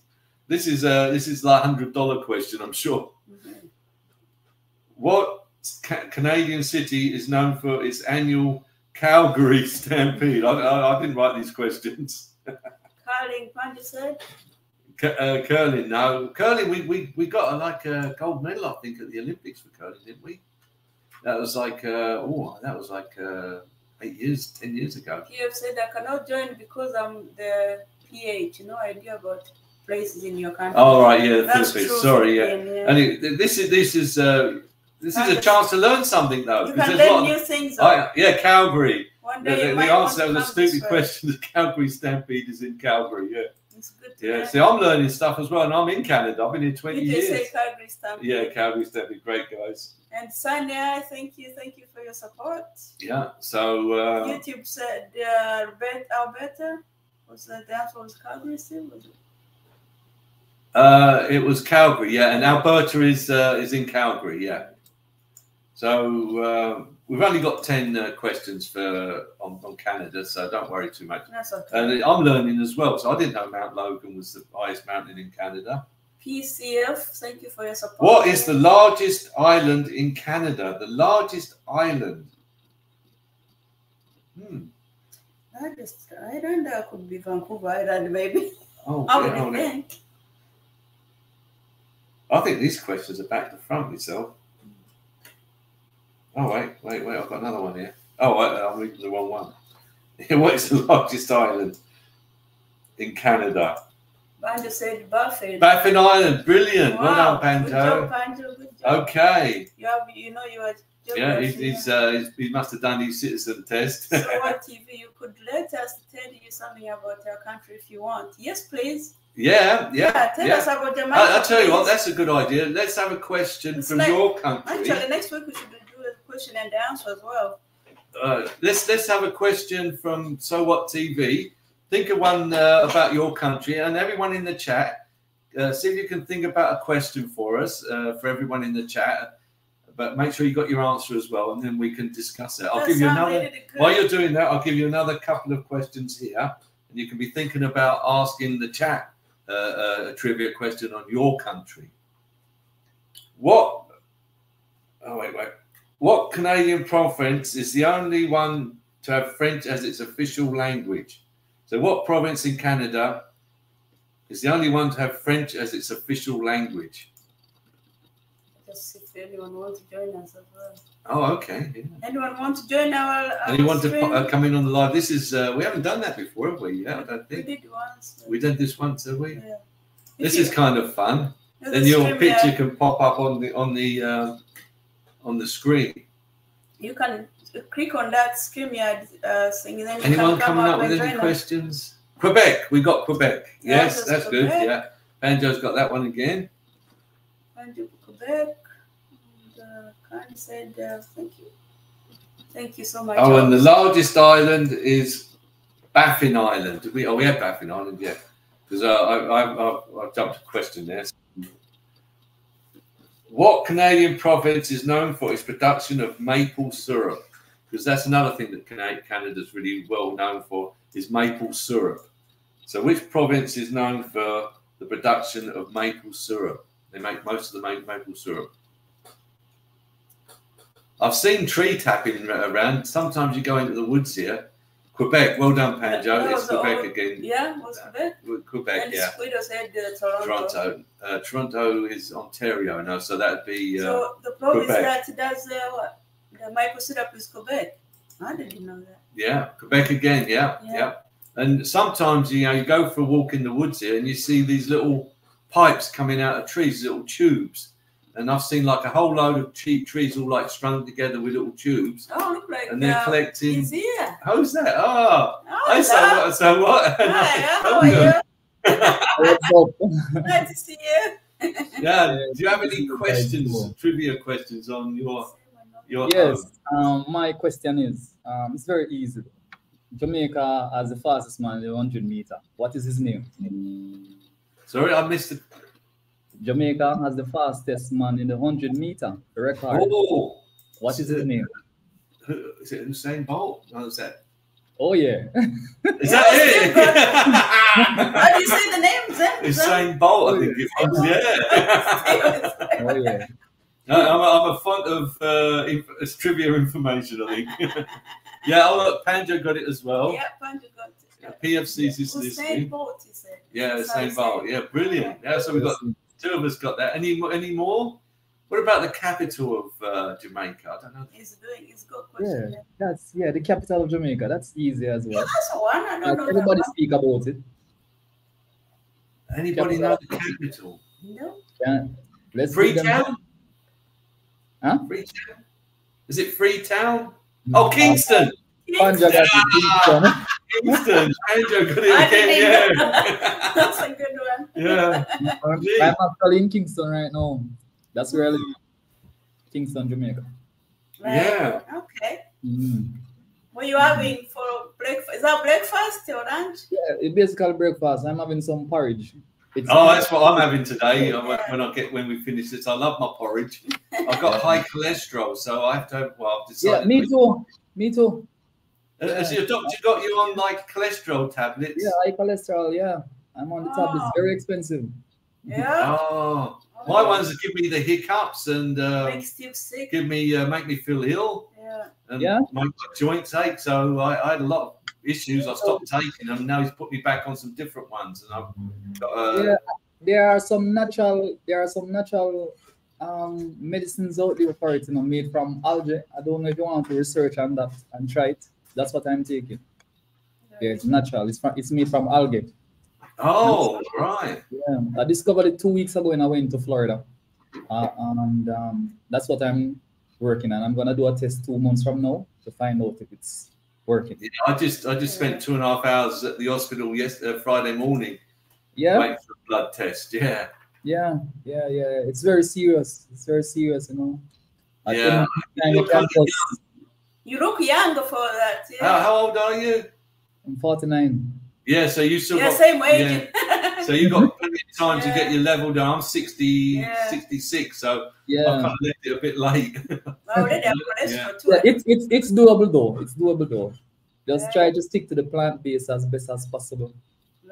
This is a this is like hundred dollar question, I'm sure. mhm. What ca- Canadian city is known for its annual Calgary Stampede? I, I, I didn't write these questions. curling. Cu- uh, curling, no. Curling, we, we, we got a, like a gold medal, I think, at the Olympics for curling, didn't we? That was like, uh, oh, that was like uh, eight years, ten years ago. You have said I cannot join because I'm the PH. No idea about places in your country. Oh, right, yeah, the Philippines. true, Sorry, yeah. Philippine, And it, this is this is uh, this is a chance to learn something though. You can learn new things. I- yeah, Calgary. One The, day the, the answer to the stupid question: the Calgary Stampede is in Calgary. Yeah, It's good yeah. learn. See, I'm learning stuff as well, and I'm in Canada. I've been here 20 You just say years. Calgary Stampede. Yeah, Calgary Stampede, great guys. And Sanya, thank you, thank you for your support. Yeah. So uh, YouTube said uh, Bet Alberta was that the answer was Calgary still? Was it? uh, it was Calgary. Yeah, and Alberta is uh, is in Calgary. Yeah. So uh, we've only got 10 uh, questions for on, on Canada, so don't worry too much. That's okay. And I'm learning as well. So I didn't know Mount Logan was the highest mountain in Canada. PCF, thank you for your support. What is the largest island in Canada? The largest island. Hmm. Largest island uh, could be Vancouver Island, maybe. Oh, I would hold think. I think these questions are back to front myself. Oh wait, wait, wait! I've got another one here. Oh, I'm reading the wrong one. what is the largest island in Canada? Banjo said Baffin. Baffin Island. Brilliant. Well Wow, done, Good job, Panto. Good job. Okay. You have, you know, you are. Yeah, he's, he's, uh, he's, he must have done his citizen test. So what TV? You could let us tell you something about our country if you want. Yes, please. yeah, yeah. tell yeah. us about Jamaica. I, I tell you what, that's a good idea. Let's have a question It's from like- your country. Actually, next week we should do a question and answer as well. Uh, let's let's have a question from So What TV. Think of one uh, about your country, and everyone in the chat. Uh, see if you can think about a question for us, uh, for everyone in the chat. But make sure you got your answer as well, and then we can discuss it. I'll That give you another. While you're doing that, I'll give you another couple of questions here, and you can be thinking about asking the chat uh, uh, a trivia question on your country. What? Oh wait, wait. What Canadian province is the only one to have French as its official language? So, what province in Canada is the only one to have French as its official language? Just if anyone wants to join us as well. Oh, okay. Yeah. Anyone want to join our? our Anyone to stream? po- uh, come in on the live? This is uh, we haven't done that before, have we? Yeah, I don't we did once. we did this once, have we? Yeah. This is kind of fun. there's Then your stream picture there. can pop up on the on the uh, on the screen. You can click on that StreamYard uh, thing, and then you Anyone can coming up up with any questions? Quebec, we got Quebec. Yes, just that's good. Yeah, Banjo's got that one again. You Quebec. And, uh, Karen said, uh, thank you. Thank you so much. Oh, and the largest island is Baffin Island. Did we? Oh, we had Baffin Island, yeah. Because uh, I, I, I, I jumped a question there. What Canadian province is known for its production of maple syrup? Because that's another thing that Cana- Canada's really well known for is maple syrup. So, which province is known for the production of maple syrup? They make most of the maple syrup. I've seen tree tapping around. Sometimes you go into the woods here. Quebec, well done, Panjo. That It's all- Quebec again. Yeah, was Quebec. Quebec, and yeah. Squiddo said uh, Toronto. Toronto. Uh, Toronto is Ontario now, so that'd be. Uh, So the province Quebec. that does uh, what? the maple syrup is Quebec. I didn't know that. yeah, Quebec again. Yeah, Yeah. yeah, And sometimes you know you go for a walk in the woods here, and you see these little pipes coming out of trees, little tubes. And I've seen like a whole load of cheap trees all like strung together with little tubes, Oh, look like and they're uh, collecting. he's here. Who's that? Oh, Oh, I so hello. what? So what? Hi, how are you? What's up? Nice to see you. yeah. Do you have any questions, cool. trivia questions on your your? Yes. Um, my question is, um, it's very easy. Jamaica has the fastest man in the 100 meter. What is his name? Sorry, I missed it. Jamaica has the fastest man in the 100 meter record. Oh, what is his name? who- is it Usain Bolt? No, is that? Oh, yeah. Is that How do you it? say the names then? Usain Bolt, I think it was. Yeah. Oh, yeah. No, I'm, a, I'm a font of uh, inf- it's trivia information, I think. yeah, oh, look, Panjo got it as well. Yeah, Panjo got it. Yeah, PFC's is Usain listening. Bolt, he said. Yeah, That's how he Usain Bolt. Yeah, brilliant. Yeah, so we've got two of us got that. Any mo- any more? What about the capital of uh, Jamaica? I don't know. He's doing. He's got question. Yeah, that's yeah, the capital of Jamaica. That's easy as well. That's one. I don't know. everybody that speak about it. Anybody know the capital? No. Yeah. Let's give them- Freetown? Huh? Freetown? Is it Freetown? Oh, Kingston. Panja got the Kingston. Kingston. Andrew got I it didn't again. know. Yeah. That's a good one. yeah. I'm actually in Kingston right now. That's where I live. Kingston, Jamaica. Right. Yeah. Okay. Mm. What you having for breakfast? Is that breakfast or lunch? Yeah, it's basically breakfast. I'm having some porridge. It's Oh, that's what I'm having today. uh, When when I get when we finish this, I love my porridge. I've got high cholesterol, so I have to. Have, well, I've yeah, me too. Me too. Has your doctor got you on like cholesterol tablets? Yeah, high cholesterol. Yeah, I'm on the tablets. Oh. Very expensive. Yeah. Oh, my ones that give me the hiccups and uh, makes you sick. give me uh, make me feel ill Yeah. and Yeah. my joints ache. So I, I had a lot of issues. I stopped taking them. Now he's put me back on some different ones, and I've got. Uh, Yeah, there are some natural. There are some natural um, medicines out there for it. You know, made from algae. I don't know if you want to research on that and try it. That's what I'm taking. Yeah, it's natural. It's from, it's made from algae. Oh, right. Yeah, I discovered it two weeks ago when I went to Florida, uh, and um, that's what I'm working on. I'm gonna do a test two months from now to find out if it's working. Yeah, I just I just spent two and a half hours at the hospital yesterday, Friday morning, Yeah, waiting for a blood test. Yeah, yeah, yeah, yeah. It's very serious. It's very serious, you know. I Yeah. You're I can kind just- You look young for that. How, Yeah. how old are you? I'm 49. Yeah, so you still yeah, got same age. so you got plenty of time to get your level down. I'm 60, Yeah. 66, so I Yeah, kind of left it a bit late. I already have Yeah. cholesterol too. yeah. It's it's it's doable though. It's doable though. Just Yeah. try to stick to the plant base as best as possible,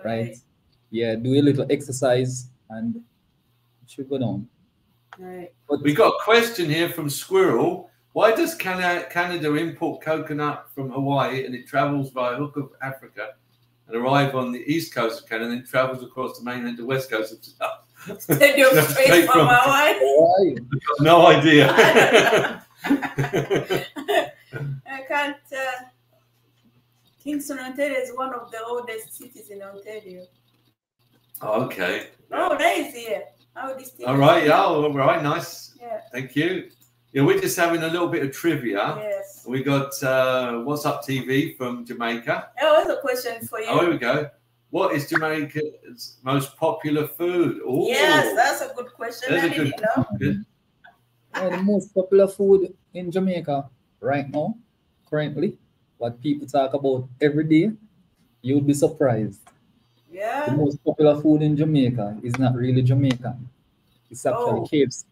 right? Yeah, do a little exercise and it should go down. Right. But we got a question here from Squirrel. Why does Canada, Canada import coconut from Hawaii and it travels by hook of Africa and arrive on the east coast of Canada and then travels across the mainland to west coast of South? Stadium No, straight from Hawaii. No idea. I can't. Uh, Kingston, Ontario is one of the oldest cities in Ontario. okay. Oh, that is here. This thing All right. Yeah. All right. Nice. Yeah. Thank you. Yeah, we're just having a little bit of trivia. Yes. We got uh, What's Up TV from Jamaica. That was a question for you. Oh, here we go. What is Jamaica's most popular food? Oh, yes, that's a good question. That's I a good- didn't know. good. Well, the most popular food in Jamaica right now, currently, what people talk about every day, you'll be surprised. Yeah. The most popular food in Jamaica is not really Jamaican. It's actually Oh. KFC.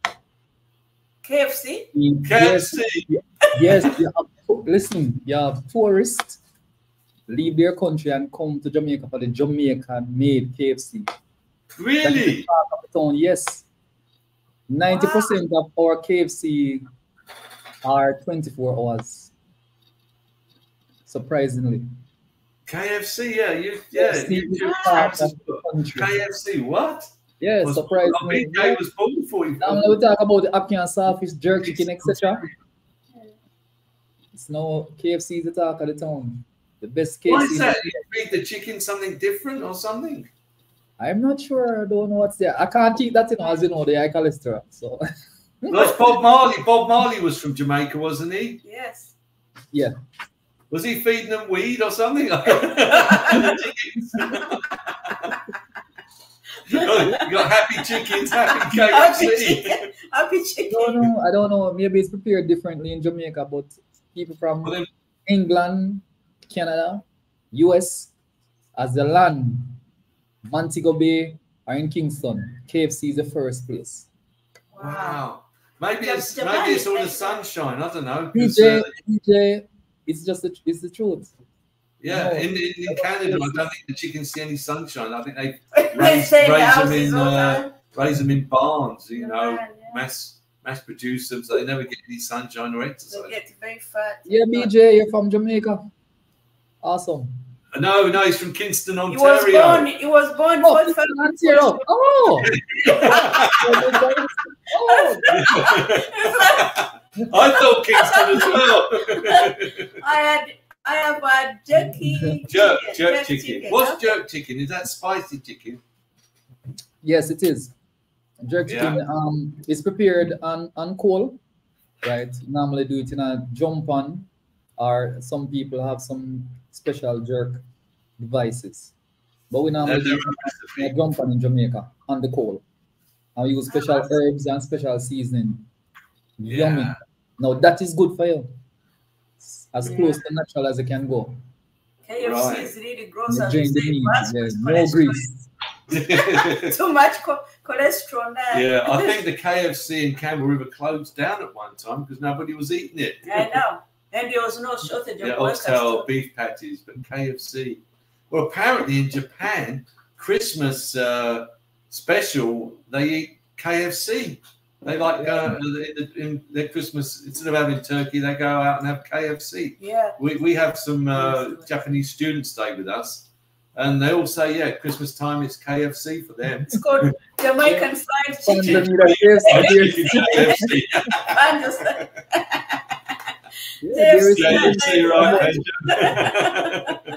KFC. Yes, KFC. yes. You have, listen, you have tourists leave their country and come to Jamaica for the Jamaican-made KFC. Really? Town, yes. 90% of our KFC are 24 hours. Surprisingly. KFC, yeah, you, yeah, KFC you, you part of the country. KFC, what? Yes, Was- surprisingly. I mean, was born for you. Now we talk about the ackee and saltfish, jerk chicken, etc. It's now KFC is the talk of the town. The best KFC. Why is that? You feed the chicken something different or something? I'm not sure. I don't know what's there. I can't eat that, you know, as you know, the high cholesterol. So That's Bob Marley. Bob Marley was from Jamaica, wasn't he? Yes. Yeah. Was he feeding them weed or something? you got happy chickens, happy Happy chicken. Happy I chicken. don't know. I don't know. Maybe it's prepared differently in Jamaica, but people from Well, then- England, Canada, US, as the land, Montego Bay are in Kingston. KFC is the first place. Wow. Maybe Jap- it's maybe it's all the sunshine. I don't know. DJ, uh, DJ, it's just the, it's the truth. Yeah, No. in, in, in Canada, I don't think the chickens see any sunshine. I think they They Raise- stay raise them in, uh, raise them in barns. You know, Yeah, yeah. mass mass produce them, so they never get any sunshine or exercise. They exercise. get very fat. Yeah, BJ, you're from Jamaica. Awesome. No, no, he's from Kingston, Ontario. He was born. He was born. Oh, 45 Ontario. Oh, oh. I thought Kingston as well. I had. I have a jerky. jerk, chicken, jerk chicken. What's huh? jerk chicken? Is that spicy chicken? Yes, it is. Jerk Yeah. chicken um is prepared on, on coal, right? Normally do it in a jump on, or some people have some special jerk devices. But we normally do a it in a jump on in Jamaica on the coal. I use special herbs and special seasoning. Yummy. Now that is good for you. As Yeah. close to natural as it can go. KFC Right. is really gross. You as the meat, fast yeah, no grease. Too much cho- cholesterol now. yeah, I think the KFC in Campbell River closed down at one time because nobody was eating it. I know. And there was no shortage of Yeah, workers. oxtail beef patties, but KFC. Well, apparently in Japan, Christmas uh, special, they eat KFC. They like uh, in, in their Christmas instead of having turkey, they go out and have KFC. Yeah. We, we have some uh, Japanese students stay with us, and they all say, yeah, Christmas time it's KFC for them. It's called Jamaican fried Fun chicken. to meet a KFC, dear. KFC, I'm just like, Yeah, KFC, right?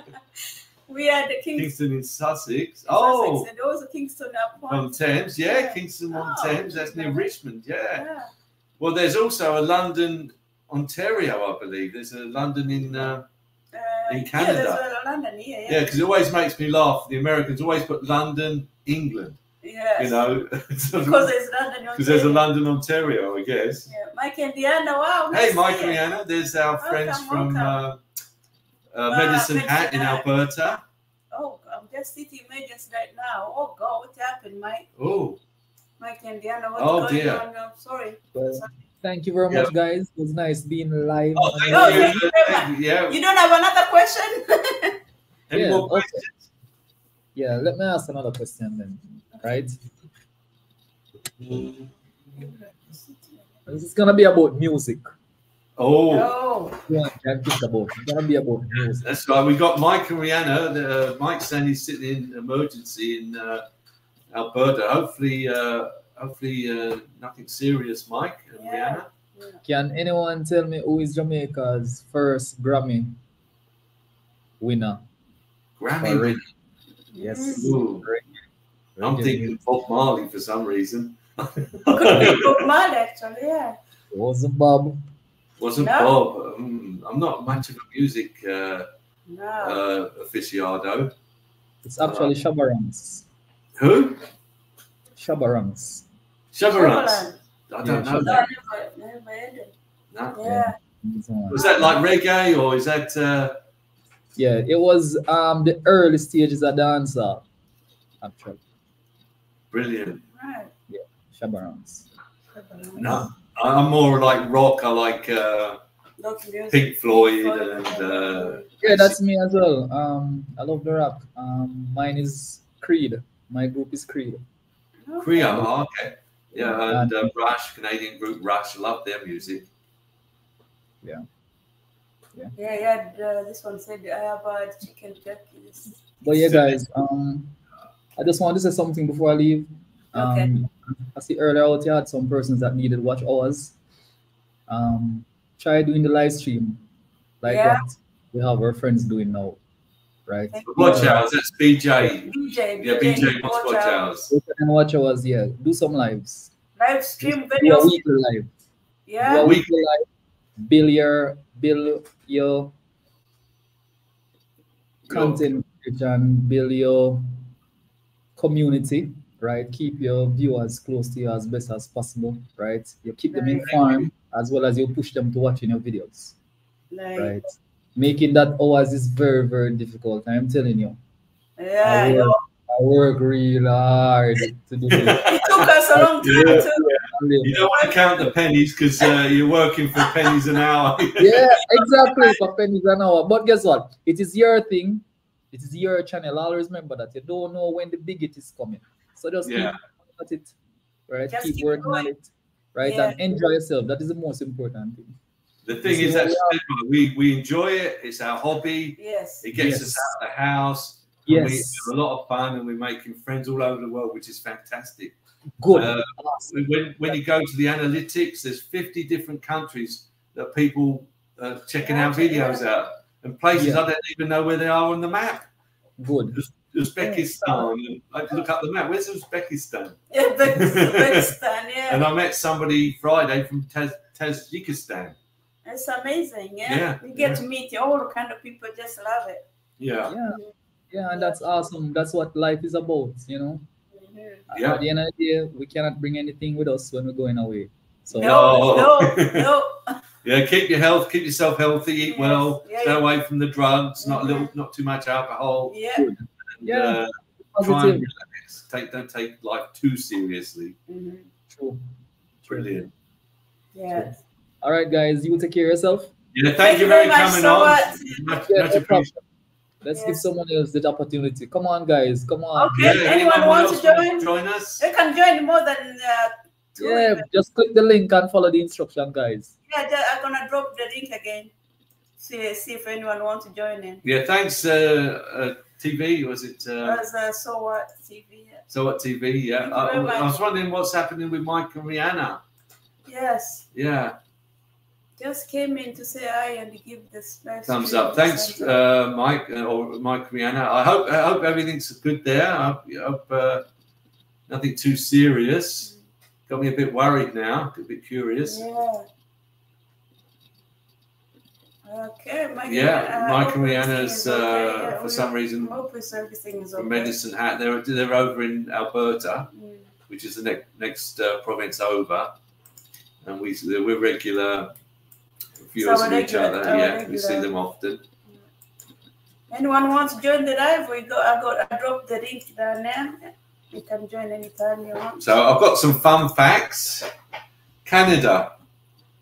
we are the Kings- Kingston in Sussex. Sussex, Oh, and also Kingston upon. on Thames, yeah, Yeah. Kingston on Oh, Thames. That's near. Richmond, yeah. Yeah. Well, there's also a London, Ontario, I believe. There's a London in, uh, Uh, In Yeah, Canada. a London yeah, Yeah. because it always makes me laugh. The Americans always put London, England, Yes. you know, Because there's London. Because there's a London, Ontario, I guess. Yeah. Mike and Diana. Wow. Hey, Mike and there's our Welcome, friends from welcome. uh, Uh, Medicine Medicine Hat in Alberta. Oh, I'm just sitting emergency right now. Oh God, what happened, Mike? Oh, Mike and Diana, what's Oh, going dear. on? I'm sorry. Well, thank you very much, guys. It was nice being live. oh thank Oh, you. thank you Thank you. Yeah. You don't have another question? Any Yeah, more okay. questions? Yeah, let me ask another question then. Right? This is gonna be about music. Oh, oh, Yeah, I think about it. It's gonna be about music. that's right. We got Mike and Rihanna. The, uh, Mike saying he's sitting in emergency in uh, Alberta. Hopefully, uh, hopefully uh, nothing serious, Mike and Yeah. Rihanna. Can anyone tell me who is Jamaica's first Grammy winner? Grammy. Already. winner. Yes. Ooh, I'm thinking Bob Marley for some reason. Could be Bob Marley, actually, yeah. It wasn't Bob. Wasn't No. Bob? Um, I'm not much of a music uh, No. uh, aficionado. It's actually Shabba Ranks. Who? Shabba Ranks. Shabarans. Timbaland. I don't Yeah, know that. never, never heard it. No. Yeah. Was that like reggae or is that? Uh, Yeah, it was um the early stages of dancehall. Actually, brilliant. Right. Shabba Ranks. No, I'm more like rock. I like uh, Pink Floyd and uh, Yeah, that's me as well. Um, I love the rock. Um, mine is Creed. My group is Creed. Creed, Oh, okay. Yeah, and uh, Rush, Canadian group Rush. Love their music. Yeah, yeah. Uh, this one said I have a chicken jerky. But yeah, guys, um, I just want to say something before I leave. Um, Okay. I see earlier out you had some persons that needed watch hours. Um, try doing the live stream like Yeah. what we have our friends doing now, right? Watch Yeah. hours. That's BJ. BJ. Yeah, BJ wants watch out. hours. And watch hours, yeah. Do some lives. Live stream Do a videos. weekly live. Do a Yeah. weekly live. Bill your bill your content and build your community, right? Keep your viewers close to you as best as possible, right? You keep them Right. informed as well as you push them to watching your videos, Like, right? Making that hours is very, very difficult. I'm telling you. yeah. I work, know, I work real hard to do this. It took us a long time Yeah. to. You don't want to count the pennies because uh, you're working for pennies an hour. yeah, exactly. For pennies an hour. But guess what? It is your thing. It is your channel. Always remember that you don't know when the big hit is coming. So just Yeah. keep at it, right? Just keep, keep working on it, right? Yeah. And enjoy yourself. That is the most important thing. The thing You is that what we, we enjoy it. It's our hobby. Yes. It gets Yes. us out of the house. and We Yes. have a lot of fun and we're making friends all over the world, which is fantastic. Good. Uh, awesome. When, when you go to the analytics, there's 50 different countries that people are checking our Yeah, videos out and places Yeah. I don't even know where they are on the map. Good. Uzbekistan. And I look up the map. Where's Uzbekistan? Yeah, but Uzbekistan, And. I met somebody Friday from Taz- Tajikistan. It's amazing, yeah. Yeah, You get yeah. to meet all kind of people, just love it. Yeah. Yeah. Yeah, and that's awesome. That's what life is about, you know. Mhm. Yeah. At the end of the day, we cannot bring anything with us when we're going away. So No, no, No. no. Yeah, keep your health, keep yourself healthy, eat Yes. well, Yeah, stay yeah. away from the drugs, not a little, Mhm. not too much alcohol. Yeah. And, Yeah. uh, try and relax. Take, don't take life too seriously. Mhm. True. Brilliant. Yeah. All right, guys, you will take care of yourself. Yeah, thank, you very much coming so on. much. Much, Yeah, much no appreciated. Let's Yes. give someone else the opportunity. Come on, guys. Come on. Okay. anyone wants to join? join us? They can join more than uh. Yeah, even. just click the link and follow the instruction, guys. Yeah, I'm gonna drop the link again. See, see if anyone wants to join in. Yeah, thanks, uh, uh, TV. Was it uh, As uh, so what TV? yeah. So What TV? Yeah. I, I was wondering what's happening with Mike and Rihanna. Yes. Yeah, Just came in to say hi and give this nice thumbs up. Thanks, uh, Mike uh, or Mike Rihanna. I hope I hope everything's good there. I hope, I hope uh, nothing too serious. Got me a bit worried now. A bit curious. Yeah. Okay, Mike. Yeah, uh, Mike and Rihanna's is okay, uh, yeah, for some reason Hope everything is from okay. Medicine Hat. They're they're over in Alberta. Mm. which is the next next uh, province over, and we we're regular viewers So of each regular- other. yeah, we see them often. Anyone wants to join the live? We go. I got. I dropped the link down there. You can join anytime you want. So I've got some fun facts. Canada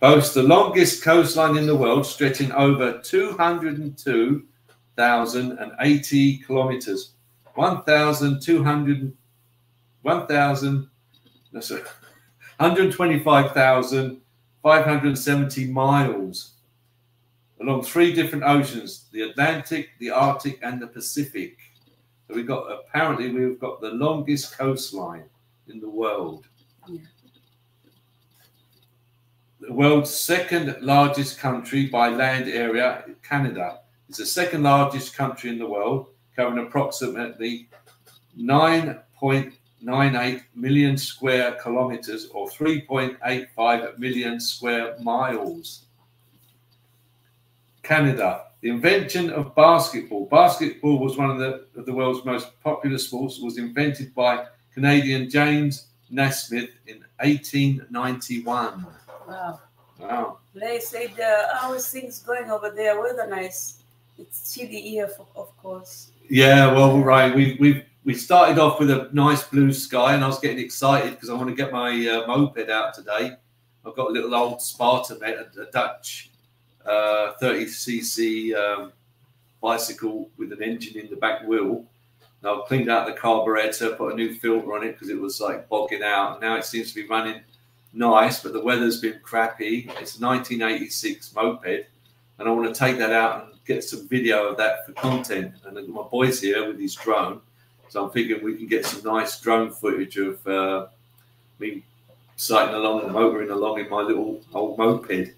boasts the longest coastline in the world, stretching over 202,080 kilometers, 1,200, 1,000, no, sorry, 125,570 miles along three different oceans the Atlantic, the Arctic, and the Pacific. So we've got apparently we've got the longest coastline in the world. Yeah. The world's second largest country by land area, Canada, is the second largest country in the world, covering approximately 9.98 million square kilometers or 3.85 million square miles. Canada, the invention of basketball. Basketball was one of the, of the world's most popular sports. It was invented by Canadian James Naismith in 1891. Wow. Wow. They said, uh, how is things going over there? Weather nice. It's chilly here, for, of course. Yeah, well, right. We we we started off with a nice blue sky, and I was getting excited because I want to get my uh, moped out today. I've got a little old Sparta, mate, a, a Dutch uh, 30cc um, bicycle with an engine in the back wheel. Now I've cleaned out the carburetor, put a new filter on it because it was like bogging out. And now it seems to be running nice, but the weather's been crappy. It's a 1986 moped, and I want to take that out and get some video of that for content. And my boy's here with his drone, so I'm thinking we can get some nice drone footage of uh, me sighting along and motoring along in my little old moped.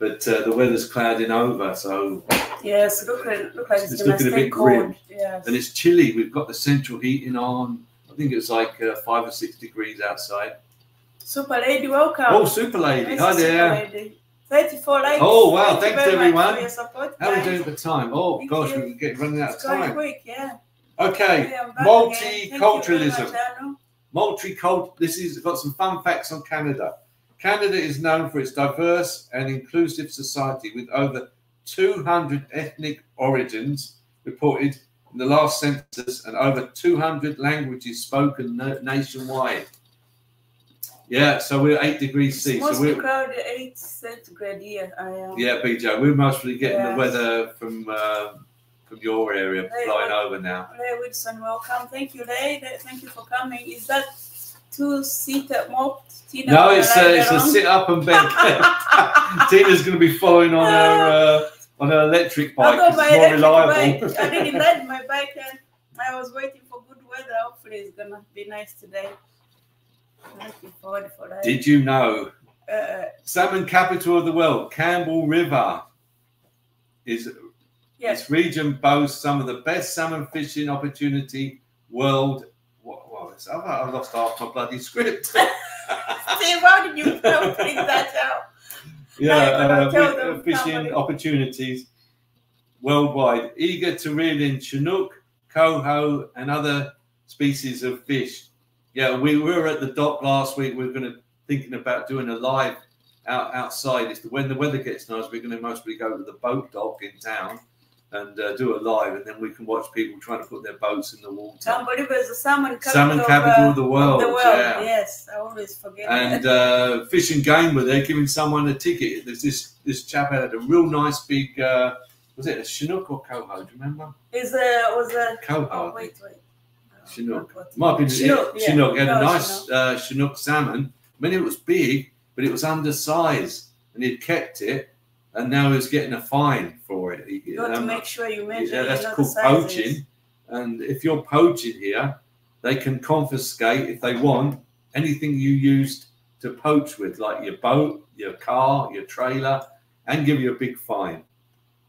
But uh, the weather's clouding over, so Yes, look, like- look like it's, It's looking a bit cold. grim. Yes. and it's chilly. We've got the central heating on. I think it's like uh, five or six degrees outside. Super lady, welcome. Oh, super lady, hi there. Lady. 34 likes. Oh, wow, Thank you thanks, everyone. For your support, How are we doing for time? Oh Thank gosh, you. we're getting running out of It's going time. quick, yeah. Okay, Yeah, I'm back again. Thank you very multiculturalism. Anu. This is got some fun facts on Canada. Canada is known for its diverse and inclusive society with over 200 ethnic origins reported in the last census and over 200 languages spoken nationwide. Yeah, so we're eight degrees C. So we're crowded 8 centigrade here. I am. yeah, BJ. We're mostly getting the weather from uh, from your area Hey, flying over now. Lay Wilson, welcome. Thank you, Lay. Thank you for coming. Is that two seater mop? Tina No, it's a, it's a sit up and bend. Tina's going to be following on her uh, on her electric bike. got my It's more reliable. bike. I didn't ride my bike and I was waiting for good weather. Hopefully it's gonna be nice today. Looking forward for that. Did you know uh, salmon capital of the world, Campbell River, is yes. its region boasts some of the best salmon fishing opportunity world. What? I've, I've lost half my bloody script. See, how did you me that out? yeah, I'm uh, uh, fishing somebody. opportunities worldwide, eager to reel in Chinook, coho, and other species of fish. Yeah, we were at the dock last week. We are going to thinking about doing a live out outside. If the, when the weather gets nice, we're going to mostly go to the boat dock in town and uh, do a live, and then we can watch people trying to put their boats in the water. Somebody was the salmon capital, Salmon of, uh, of the world. the world. yeah. Yes, I always forget. and uh, Fish and Game were there giving someone a ticket. There's this this chap had a real nice big uh, was it a Chinook or coho? Do you remember? Is uh, was a Coho. oh wait wait. Chinook. Might have Chinook, yeah. Chinook. He had a nice uh, Chinook salmon. I mean, it was big, but it was undersized, and he'd kept it, and now he's getting a fine for it. He- You got to um, make sure you measure. yeah, that's called sizes. poaching. And if you're poaching here, they can confiscate if they want anything you used to poach with, like your boat, your car, your trailer, and give you a big fine.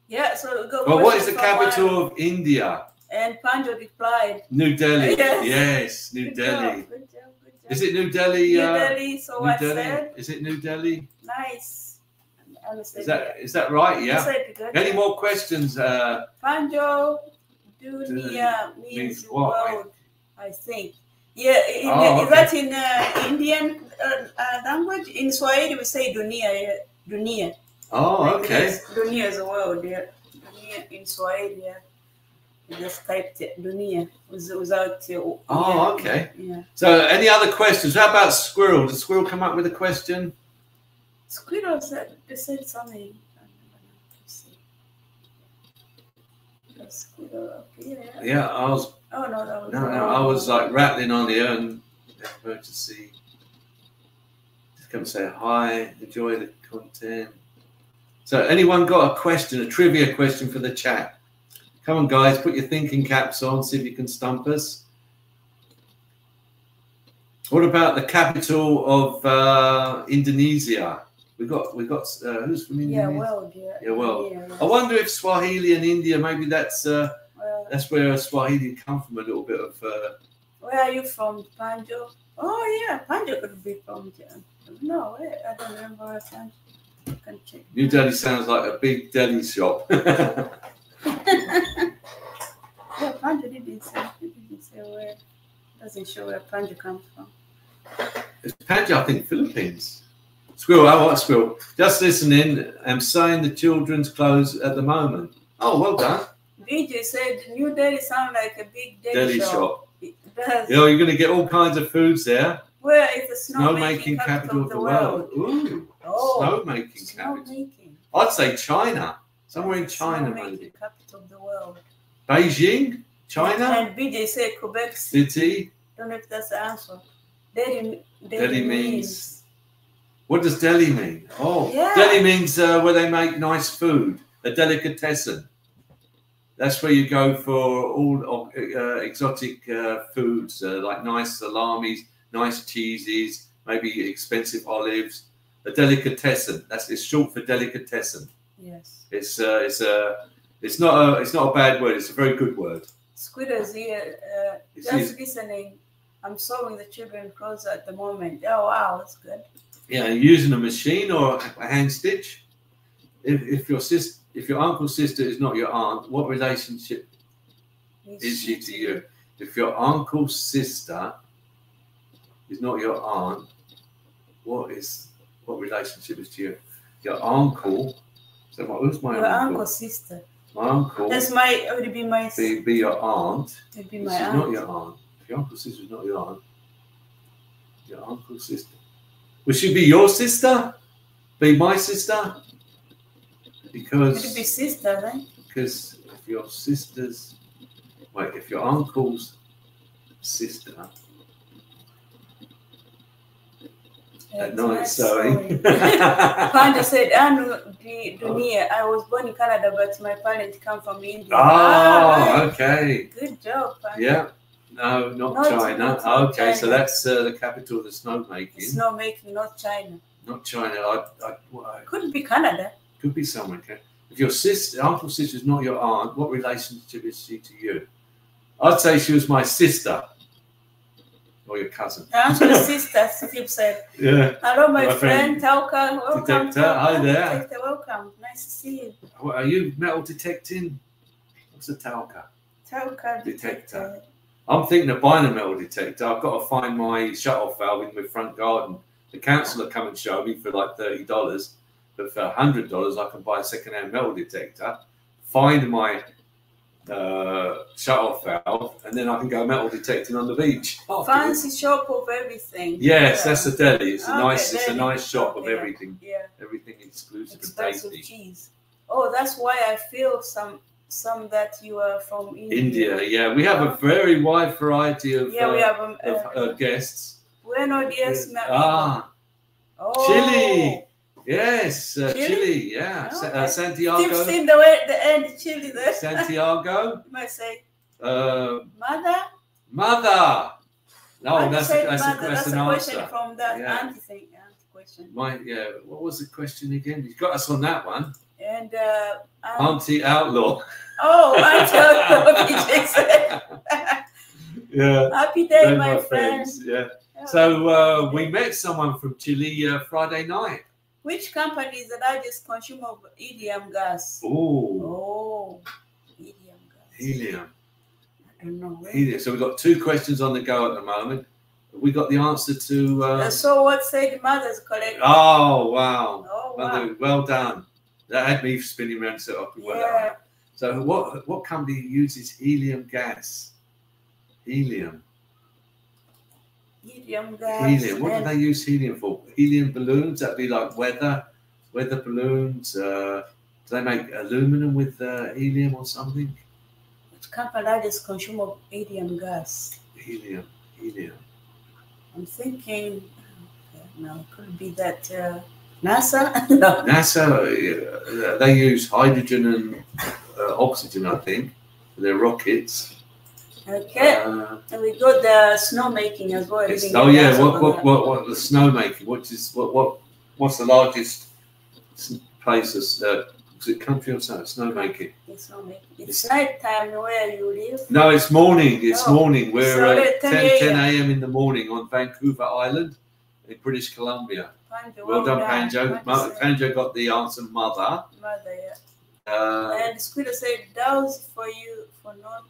Yeah, so. Well, what is the capital of India? And Panjo replied. New Delhi. Yes. Yes, New Good Delhi. job, good job, good job. Is it New Delhi? New uh, Delhi? So New I Delhi? said, Is it New Delhi? nice. Is that is that right? yeah. I Yeah. said, good. Any more questions? Uh, Panjo Dunia means, means what? world, I think. Yeah, in, Oh, is that in uh, Indian uh, uh, language? In Swahili, we say dunia. Yeah. Dunia. oh, okay. Dunia is a world. Yeah. Dunia in Swahili. Yeah. Just typed it, dunia with- without. Oh, yeah, okay. Yeah. So, any other questions? How about squirrel? Did squirrel come up with a question? Squirrel said they said something. The Squirrel up. Yeah, I was Oh no, that was No, no, I was like rattling on here and emergency. Just come say hi, enjoy the content. So, anyone got a question, a trivia question for the chat? Come on, guys, put your thinking caps on. See if you can stump us. What about the capital of uh, Indonesia? We got we got uh, who's from Yeah, Indonesia? well, yeah. Yeah, well, yeah, I wonder if Swahili and India maybe that's uh, well, that's where Swahili come from a little bit of. Uh, where are you from, Panjo? Oh, yeah, Panjo could be from. No, wait, I don't remember I can check. New Delhi sounds like a big deli shop. Yeah, Panjo didn't say. It didn't say where. Doesn't show where Panjo comes from. it's Panja, I think, Philippines. Squirrel, I what squirrel? Just listening. I'm saying the children's clothes at the moment. Oh, well done. BJ said New Delhi sounds like a big deli, shop. shop. It does. You know, you're going to get all kinds of foods there. Where is the snow Snowmaking capital of the world. Ooh, Oh, snowmaking capital. I'd say China. Somewhere in China, maybe. capital of the world. Beijing, China, And BJ said Quebec City. Don't know if that's the answer. Delhi, Delhi means. What does Delhi mean? Oh, Yeah. Delhi means uh, where they make nice food, a delicatessen. That's where you go for all uh, exotic uh, foods, uh, like nice salamis, nice cheeses, maybe expensive olives. A delicatessen. That's it's short for delicatessen. Yes. It's uh, it's a it's not a it's not a bad word. It's a very good word. Squidder's here. Uh, just listening. I'm sewing the children clothes at the moment. Oh, wow, that's good. Yeah, using a machine or a hand stitch. If, if your sis, if your uncle's sister is not your aunt, what relationship is she to you? If your uncle's sister is not your aunt, what is what relationship is to you? Your uncle. So my, who's my Your uncle? uncle's sister. My uncle That's my, it would be my, be, be your aunt. It'd be This my is aunt. not your aunt. Your uncle's sister is not your aunt, your uncle's sister. Would she be your sister? Be my sister? Because it be sister, right? because if your sister's wait, if your uncle's sister at night sewing. Panda said, Anu di dunia. I was born in Canada, but my parents come from India. oh, right. okay. Good job, Panda. Yeah. No, not Not- China. not- okay, so that's uh, the capital of the snowmaking. Snow making, not China. not China. I, I, I- Could be Canada. could be somewhere. Okay? If your sister, uncle, sister is not your aunt, what relationship is she to you? I'd say she was my sister or your cousin. Answer sister, Steve said. Yeah. Hello, my, My friend, friend. Welcome. Detector, hi there. Detector, welcome. Nice to see you. What, are you metal detecting? What's a talca? Tauka Detector. detector. I'm thinking of buying a metal detector. I've got to find my shut-off valve in my front garden. The council will come and show me for like thirty dollars, but for hundred dollars, I can buy a second-hand metal detector, find my uh, shut-off valve, and then I can go metal detecting on the beach. afterwards. Fancy shop of everything. Yes, Yeah. that's a deli. It's a Okay, nice, it's a nice shop of yeah. everything, Yeah. everything exclusive and Expensive tasty. cheese. Oh, that's why I feel some some that you are from India. India, yeah, we have a very wide variety of, Yeah, we uh, have um, of uh, uh, guests. Buenos dias, mi. Ah, oh. Chile. Yes, uh, Chile? Chile. Yeah, Sa- Okay. uh, Santiago. seen the the end Chile there. Santiago. You might say Uh, mother. mother. No, that's a, that's, a, mother? that's That's a question answer. from that Yeah. auntie thing. Auntie question. My, yeah. What was the question again? You got us on that one. And uh, aunt- Auntie Outlaw. oh, auntie said. Yeah. Happy day, they're my, my friend. friends. Yeah. So uh, we met someone from Chile uh, Friday night. Which company is the largest consumer of helium gas? Oh, Oh, helium gas. helium. I don't know. where. Helium. So we've got two questions on the go at the moment. We got the answer to. Uh, so what said mother's collective? oh wow. Oh, wow. Mother, well done. That had me spinning around so I could work Yeah. out. So what what company uses helium gas? Helium. Helium gas. Helium. What do they use helium for? Helium balloons? That'd be like weather, weather balloons. Uh, do they make aluminum with uh, helium or something? Largest consumer of helium gas? Helium, helium. I'm thinking, no, it could be that uh, NASA. no. NASA, uh, they use hydrogen and uh, oxygen, I think. for their rockets. Okay. Uh, and we got the snow making as well. oh yeah, what what what what the snowmaking? What is what what what's the largest place? Of, uh, is it country or something? Snowmaking? It's snow making. It's night time where you live. No, it's morning. It's Oh, morning. We're uh, 10, 10 10 a.m. in the morning on Vancouver Island in British Columbia. Panjo, Well done. Panjo. What Ma- is it? Panjo got the answer, mother. Mother, yeah. Uh, And Squidder said, "Dows for you for not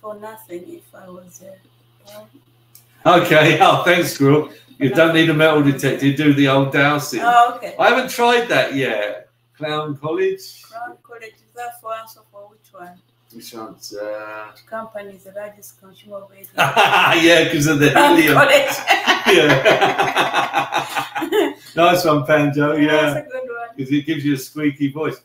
for nothing if I was there." Well, okay. Oh, thanks, Squirrel. You don't need a metal detector. You do the old dowsing. Oh, okay. I haven't tried that yet. Clown College. Crown College is that for answer for which one? Which one's? Uh... Which company is the largest consumer of radio? yeah, because of the Crown helium. College. yeah. nice one, Panjo. Yeah. That's a good one. because it gives you a squeaky voice.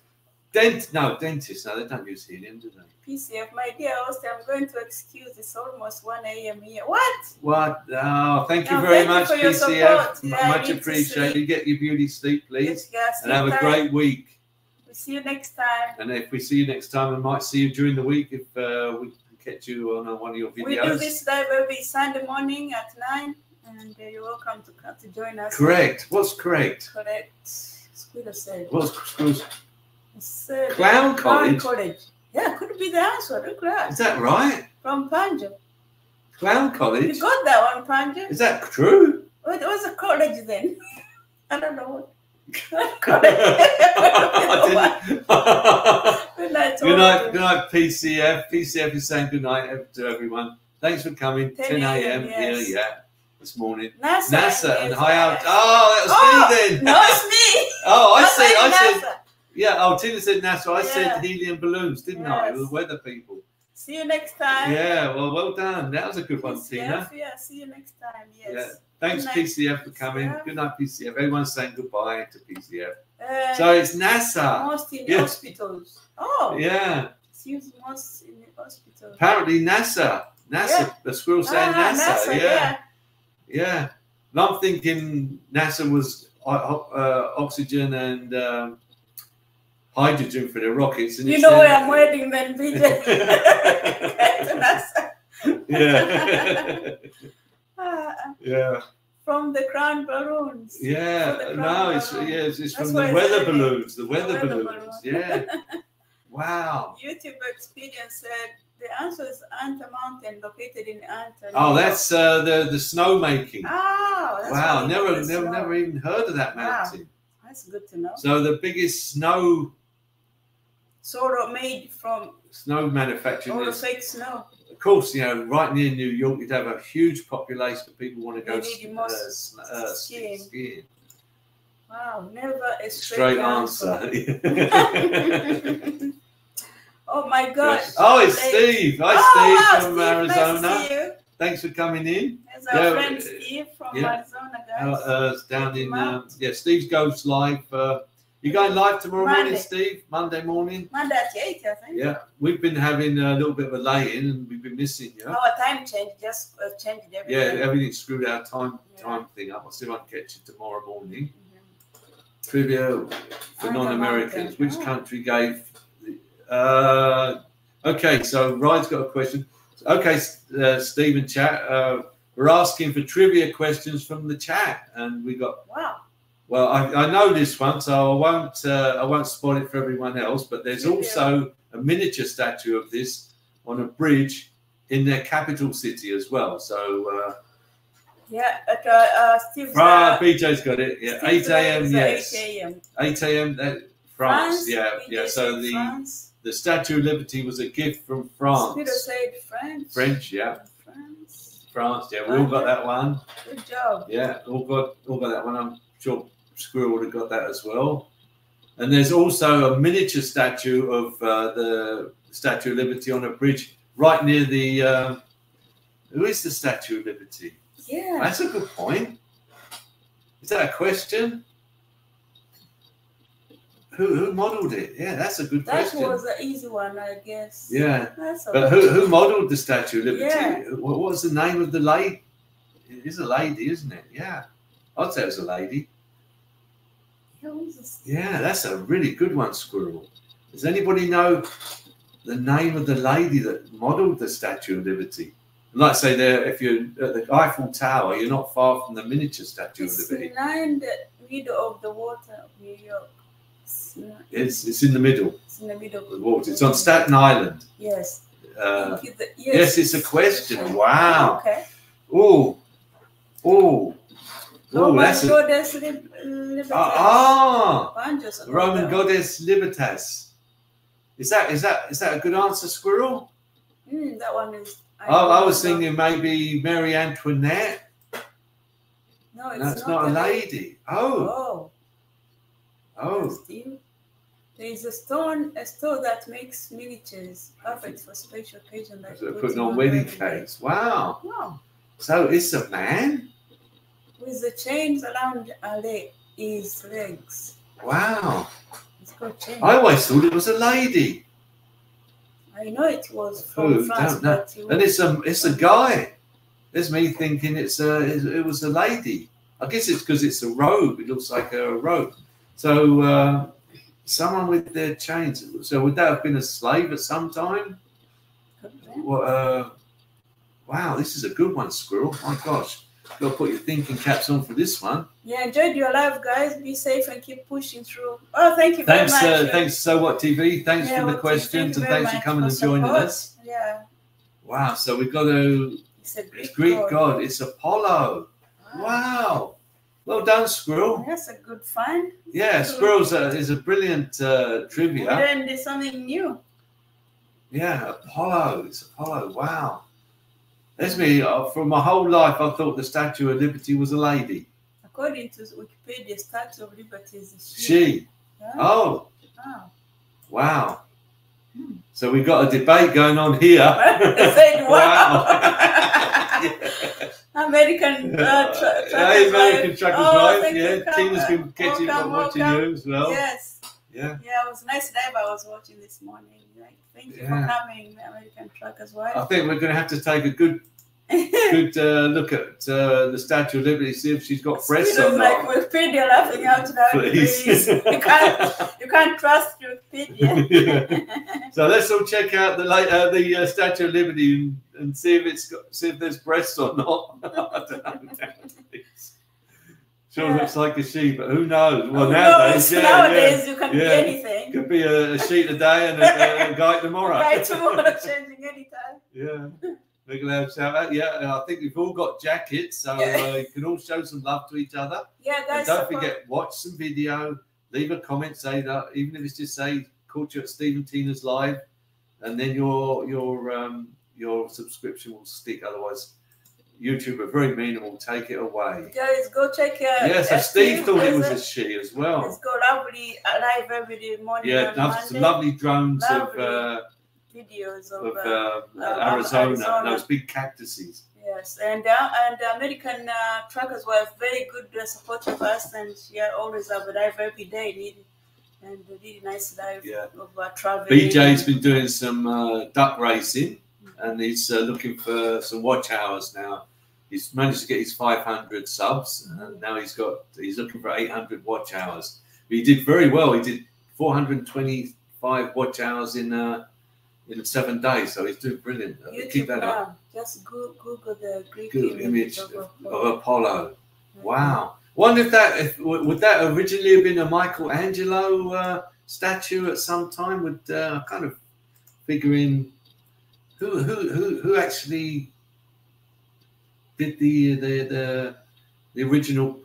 Dent, no, dentists, no, they don't use helium, do they? PCF, my dear host, I'm going to excuse it's almost 1 a.m. here. What? What? Oh, thank you Oh, very thank much, your PCF. Yeah, much appreciated. sleep. Get your beauty sleep, please, Yes, and have a great week. We'll see you next time. And if we see you next time, we might see you during the week if uh, we can catch you on uh, one of your videos. We do this live every Sunday morning at 9, and uh, you're welcome to come to join us. Correct. What's correct? Correct. Squidder said. What's, what's It's, uh, Clown College? Yeah, could be the answer. Look at Is that. that right? From Panjo. Clown College? You got that one, Panjo? Is that true? Oh, what was a college then? I don't know what. Good night. Good night, good night, PCF. PCF is saying good night to everyone. Thanks for coming. 10 10 a.m. yes. here, yeah, this morning. NASA. NASA and high out. Oh, that was Oh, me then. No, it's me. oh, I said, I NASA. Yeah. Oh, Tina said NASA. I Yeah. said helium balloons, didn't I? The Yes. weather people. See you next time. Yeah. Well, well done. That was a good one, Tina. Yeah, see you next time. Yes. Yeah. Thanks, PCF, for coming. PCF. Good night, PCF. Everyone's saying goodbye to PCF. Uh, So it's NASA. most in Yeah. hospitals. Oh, Yeah. it's used most in the hospitals. Apparently NASA. NASA. Yeah. The squirrel saying Ah, NASA. NASA, yeah. Yeah. And I'm thinking NASA was uh, uh, oxygen and um, hydrogen for the rockets. And You know where I'm waiting then, BJ. Get to NASA. Yeah. Ah, yeah. from the crown balloons. Yeah. The No, crown it's, yeah, it's, it's from the weather balloons. The weather, weather balloons. balloon. Yeah. wow. YouTube Experience said the answer is Anta Mountain, located in Anta. Oh, that's uh, the the snow making. Oh, wow. Never, never, the never even heard of that Wow. mountain. That's good to know. So the biggest snow Sort of made from snow manufacturing all the fake snow. of course, you know, right near New York, you'd have a huge population of people want to go They need s- more uh, uh, skiing. skiing. Wow, never a straight, Straight answer. answer. oh my gosh. oh, it's Steve. Steve. Hi, Oh, Steve wow, from Steve, nice Arizona. you. Thanks for coming in. There's our Yeah, friend uh, Steve from yeah. Arizona, Uh, guys. uh, it's down in, Check him out. um, yeah, Steve goes live. You going live tomorrow morning, Steve? Monday morning? Monday at 8, I think. Yeah, we've been having a little bit of a lay in and we've been missing you. Our time change just uh, changed everything. Yeah, everything. screwed our time Yeah. time thing up. I'll see if I can catch you tomorrow morning. Mhm. Trivia for non-Americans. Which Oh. country gave? the- Uh, okay, so Ryan's got a question. Okay, uh, Stephen chat. Uh, we're asking for trivia questions from the chat, and we got. Wow. Well, I, I know this one, so I won't. Uh, I won't spoil it for everyone else. But there's also a miniature statue of this on a bridge in their capital city as well. So. Uh, Yeah, okay, uh, Steve's, Ah, BJ's got it. Yeah, Steve's, 8 a.m. Yes, 8 a.m. 8 a.m. That, France. Yeah, yeah. So the France. the Statue of Liberty was a gift from Peter France. said French. French, yeah, France. France. Yeah, we all got that one. Good job. Yeah, all got all got that one. I'm sure Squirrel would have got that as well. And there's also a miniature statue of uh, the Statue of Liberty on a bridge right near the. Uh, who is the Statue of Liberty? Yeah. That's a good point. Is that a question? Who who modelled it? Yeah, that's a good That question. was an easy one, I guess. Yeah, That's but who who modelled the Statue of Liberty? Yeah. What, what was the name of the lady? It is a lady, isn't it? Yeah, I'd say it was a lady. Yeah, that's a really good one, Squirrel. Does anybody know the name of the lady that modelled the Statue of Liberty. Like I say, there, if you're at the Eiffel Tower, you're not far from the miniature Statue of It's Liberty. in the middle of the water of New York. It's, It's it's in the middle it's in the middle of of the water. It's on Staten Island. Yes. Uh. The- yes, it's a question. Wow. Okay. Oh, oh, oh, Roman that's a, goddess lib- libertas. ah, ah, Roman goddess Libertas. Is that is that is that a good answer, Squirrel? that. Mm, that one is. Oh, I was thinking maybe Mary Antoinette. No, it's That's not, not a lady. Oh, Oh, oh. There is a stone, a stone that makes miniatures, perfect for special occasion like so they're putting putting on wedding cakes. Wow. Wow. So it's a man. With the chains around her leg, his legs. Wow. It's got chains. I always thought it was a lady. I know it was from Who? France, it And it's a it's a guy. There's me thinking it's a it was a lady. I guess it's because it's a robe. It looks like a robe. So uh, someone with their chains. So would that have been a slave at some time? What? Uh, wow, this is a good one, Squirrel. My gosh, to put your thinking caps on for this one. Yeah, enjoyed your life, guys. Be safe and keep pushing through. Oh, thank you very Thanks, much. uh, thanks, so what TV. Thanks Yeah, for the well, questions and thanks for coming and for joining support. us. Yeah, Wow, so we've got to. it's a Greek, Greek god. god. It's Apollo. Wow. Well done, Squirrel. That's a good find. Yeah, Squirrel's a, is a brilliant uh, trivia. learned something new. Yeah, Apollo. It's Apollo. Wow. That's me. Uh, for my whole life, I thought the Statue of Liberty was a lady. According to Wikipedia, Statue of Liberty is a she. She. Yeah. Oh, Wow. wow. Hmm. So we've got a debate going on here. Said, wow. American uh, tra- truckers American. Truckers Oh, Live. Yeah, Tina's been catching up watching you as well. Yes. Yeah. Yeah, it was a nice dive I was watching this morning. Thank you Yeah. for coming, American Truckers I think we're going to have to take a good good uh, look at uh, the Statue of Liberty, see if she's got breasts was like. Wikipedia laughing out loud. Please. Please. You can't, you can't trust Wikipedia. so let's all check out the uh, the uh, Statue of Liberty and, and see if it's got see if there's breasts or not. I don't know. Sure Yeah. looks like a sheep, but who knows? Well, Who nowadays, knows? yeah, nowadays you can yeah. be yeah. anything. Could be a, a sheep today and a, a guy tomorrow. Right tomorrow, changing anytime. Yeah. We're gonna have shout out. Yeah, I think we've all got jackets, so Yeah. uh, you can all show some love to each other. Yeah, And guys. don't support- forget, watch some video, leave a comment, say that, even if it's just say caught you at Stephen Tina's live, and then your your um your subscription will stick. Otherwise, YouTube are very mean and will take it away. Guys, go check uh, yeah, so Steve thought it was a she as well. go lovely uh, live every morning. Yeah, on love, Monday. some lovely drones Lovely of uh, videos of, of uh, uh, uh, Arizona, Arizona. those big cactuses. yes, and uh, and American uh, truckers were very good uh, support of us, and she always have a live every day, really, and a really nice live Yeah. of uh, traveling. BJ's been doing some uh, duck racing and he's uh, looking for some watch hours now. He's managed to get his 500 subs and now he's got he's looking for 800 watch hours. But he did very well. He did 425 watch hours in uh, in seven days, so he's doing brilliant. Uh, YouTube Keep that up. Just go, Google the Greek Good image of- of Apollo. Wow. Wonder if that if, would that originally have been a Michelangelo uh, statue at some time? Would uh, kind of figuring who who who who actually did the the the, the original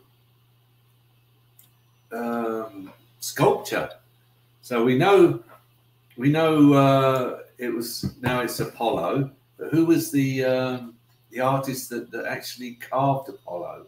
um, sculpture? So we know we know uh, it was now it's Apollo, but who was the um, the artist that, that actually carved Apollo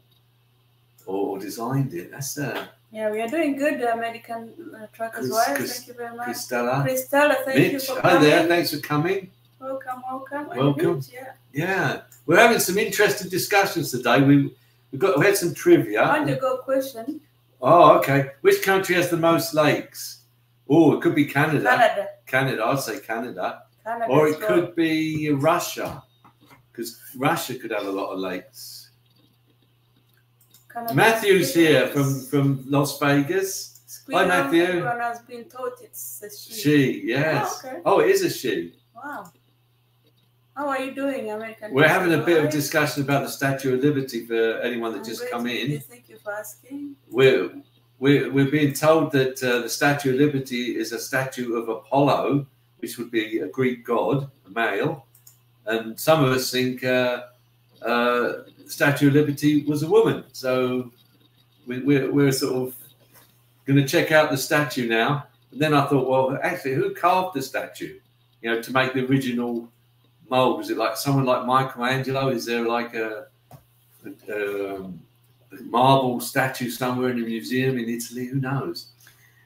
or, designed it? That's uh, Yeah, we are doing good, the American uh, truckers Chris- wife. Chris- Thank you very much. Christella. Christella, thank you Mitch, for hi there. Thanks for coming. Welcome, welcome. Welcome. Mitch, yeah. Yeah, we're having some interesting discussions today. We we got we had some trivia. Undergo question. Oh, okay. Which country has the most lakes? Oh, it could be Canada. Canada. Canada, I'd say Canada. Canada. Or it well. could be Russia, because Russia could have a lot of lakes. Canada Matthew's here from from Las Vegas. Squirrel, Matthew. Everyone has been taught it's a she. She, yes. Oh, okay. Oh, it is a she. Wow. How are you doing, American? We're having a bit of discussion about the Statue of Liberty for anyone that I'm just come in. Thank you for asking. We're, we're, we're being told that uh, the Statue of Liberty is a statue of Apollo, which would be a Greek god, a male. And some of us think uh, uh, Statue of Liberty was a woman. So we, we're, we're sort of going to check out the statue now. And then I thought, well, actually, who carved the statue? You know, to make the original mold. Was it like someone like Michelangelo? Is there like a, a, um, a marble statue somewhere in a museum in Italy? Who knows?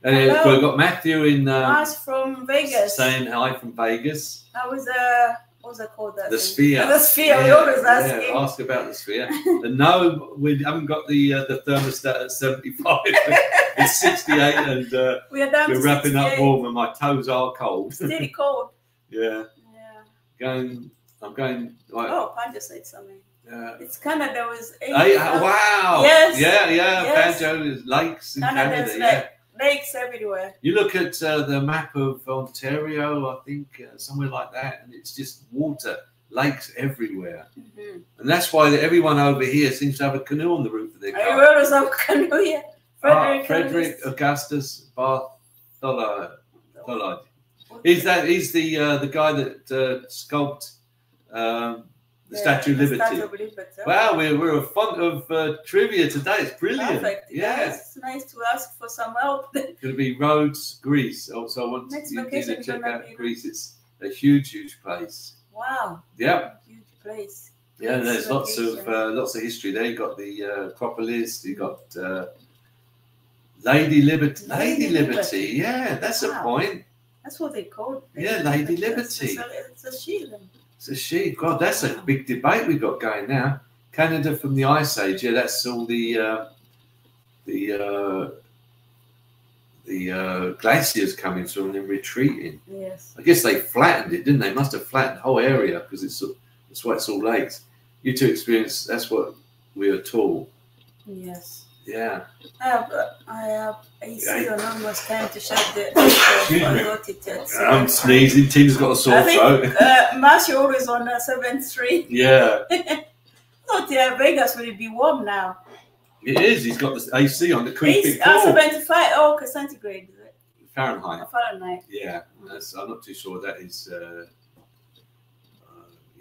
And Hello. we've got Matthew in uh, Mars from Vegas. saying hi from Vegas. That was uh, what's it called? That The thing? sphere. The sphere. we Yeah, always yeah, asking. ask about the sphere. and no, we haven't got the uh, the thermostat at 75. it's 68 and uh, we are down we're wrapping up warm and my toes are cold. Still cold. yeah, Yeah. Going, I'm going like, Oh, said something. uh, It's Canada was eight. Hey, uh, wow! Yes. Yeah, yeah. Yes. Banjo is lakes in Canada's Canada. like- Yeah. lakes everywhere. You look at uh, the map of Ontario, I think uh, somewhere like that, and it's just water, lakes everywhere, Mm-hmm. and that's why everyone over here seems to have a canoe on the roof of their I car. wrote some canoe here. Ah, Frederick. Frederick Augustus Bartholomew. He's that. He's the uh, the guy that uh, sculpted um, the Statue of Liberty. Statue of Liberty. Wow, we're, we're a font of uh, trivia today. It's brilliant. Perfect. Yeah. Yes, It's nice to ask for some help. Going to be Rhodes, Greece. Also, I want Next you to check out be- Greece. It's a huge, huge place. wow. Yeah. Huge place. Yeah, Greece there's lots of uh, lots of history there. You got the uh, Acropolis. You got uh, Lady Liberty. Lady, Lady Liberty. Liberty. Yeah, that's a point. That's what they called. Yeah, Lady Liberty. It's a, it's a she then. It's a she. God, that's a big debate we've got going now. Canada from the Ice Age. Yeah, that's all the uh, the uh, the uh, glaciers coming through and then retreating. Yes. I guess they flattened it, didn't they? Must have flattened the whole area because it's that's why it's all lakes. You two experience that's what we are taught. Yes. Yeah. I have, I have AC Yeah. on almost time to shut the. Excuse I me. got it yet. so- I'm sneezing. Tim's got a sore I think throat. uh, Marcia always on uh, seven three. Yeah, thought yeah, Vegas will be warm now. it is. He's got the AC on the creep It's uh, floor. 75. Oh, centigrade. Is it? Fahrenheit. Fahrenheit. Yeah, that's, I'm not too sure that is. Uh,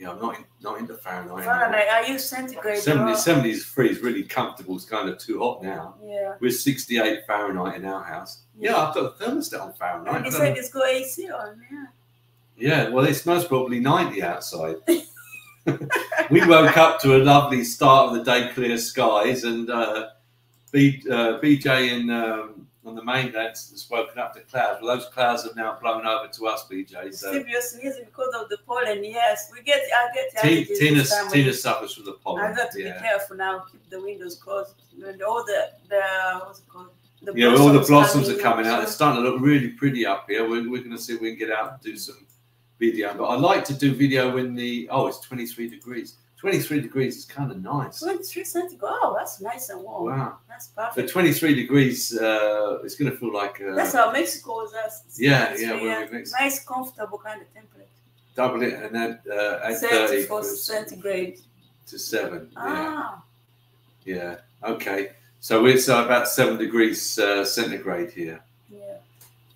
yeah, I'm not in, not into Fahrenheit. Fahrenheit. I use centigrade. 70, oh, 73 is really comfortable. It's kind of too hot now. Yeah. We're 68 Fahrenheit in our house. Yeah, I've got a thermostat on Fahrenheit. And I he don't said know. it's got AC on. Yeah. Yeah, well, it's most probably 90 outside. we woke up to a lovely start of the day, clear skies, and uh, B, uh, BJ in, um, on the mainland has woken up to clouds. Well, those clouds have now blown over to us, BJ. So you're sneezing because of the pollen. Yes, we get. I get T- Tina, Tina suffers from the pollen. I got to be careful now. Keep the windows closed. And all the the what's it called? The Yeah, all the blossoms coming are coming out. It's starting to look really pretty up here. We're, we're going to see if we can get out and do some video. But I like to do video when the oh, it's 23 degrees. 23 degrees is kind of nice. 23 centigrade. Oh, that's nice and warm. Wow. That's For perfect. 23 degrees, uh, it's going to feel like uh, That's how Mexico is. That's Yeah, 23, yeah, where we mix- Nice, comfortable kind of temperature. double it and then uh, add 30 34 centigrade. to 7. Yeah, Ah, yeah. Okay. So it's uh, about 7 degrees uh, centigrade here. yeah.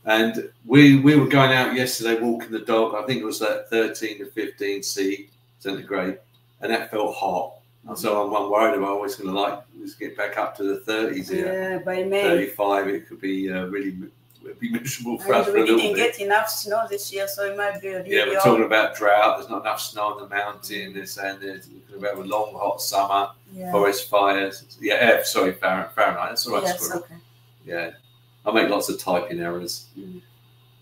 And we we were going out yesterday walking the dog. I think it was like 13 to 15 C centigrade, and that felt hot. And so I'm, I'm worried about always going to like just get back up to the 30s here. Yeah, by May. 35, it could be uh, really it'd be miserable for us And for a we little didn't get enough snow this year, so it might be a Yeah, we're talking about drought. There's not enough snow on the mountain. They're saying there's we're going to have a long hot summer, yeah. forest fires. Yeah, sorry, Fahrenheit. That's all right, squirrel. okay. Yeah, I make lots of typing errors. Mm.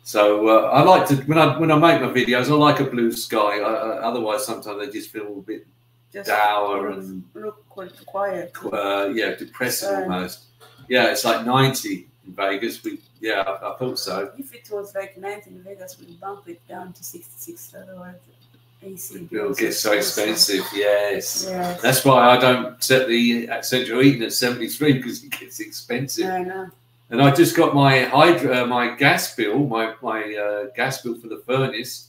So uh, I like to when I when I make my videos, I like a blue sky. I, otherwise, sometimes they just feel a bit Just dour and look quite quiet. uh, yeah, depressing Sun. almost. Yeah, it's like ninety in Vegas. We yeah, I, I thought so. If it was like 90 in Vegas, we'd bump it down to 66. Otherwise, AC It'll bills get so expensive. Yes. Yes. That's why I don't set the central heating at 73 because it gets expensive. I know. And I just got my hydro, uh, my gas bill, my my uh, gas bill for the furnace.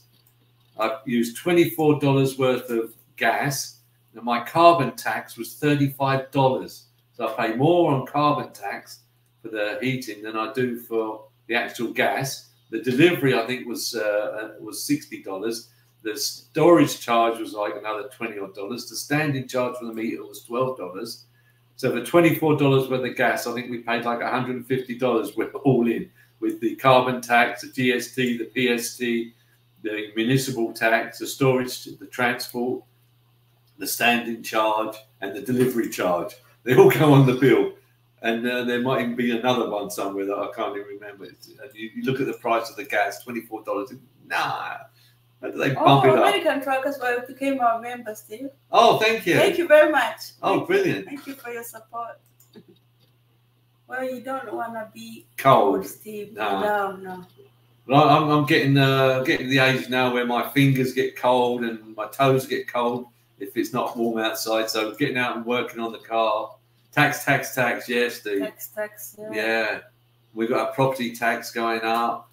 I've used twenty four dollars worth of gas, and my carbon tax was thirty five dollars. So I pay more on carbon tax for the heating than I do for the actual gas. The delivery I think was uh, was sixty dollars. The storage charge was like another twenty dollars. The standing charge for the meter was twelve dollars. So for twenty-four dollars worth of gas, I think we paid like one hundred and fifty dollars. We're all in with the carbon tax, the GST, the PST, the municipal tax, the storage, the transport, the standing charge, and the delivery charge. They all go on the bill, and uh, there might even be another one somewhere that I can't even remember. You, you look at the price of the gas, twenty-four dollars. Nah, how do they bump Oh, it up? American Truckers Wife became our member, Steve. Oh, thank you. Thank you very much. Oh, Thank you. brilliant. Thank you for your support. Well, you don't want to be Cold. Steve. No. No, no. Well, I'm, I'm getting uh, getting the age now where my fingers get cold and my toes get cold if it's not warm outside. So getting out and working on the car. Tax, tax, tax. Yes, Steve. Tax, tax. Yeah. Yeah, we've got a property tax going up.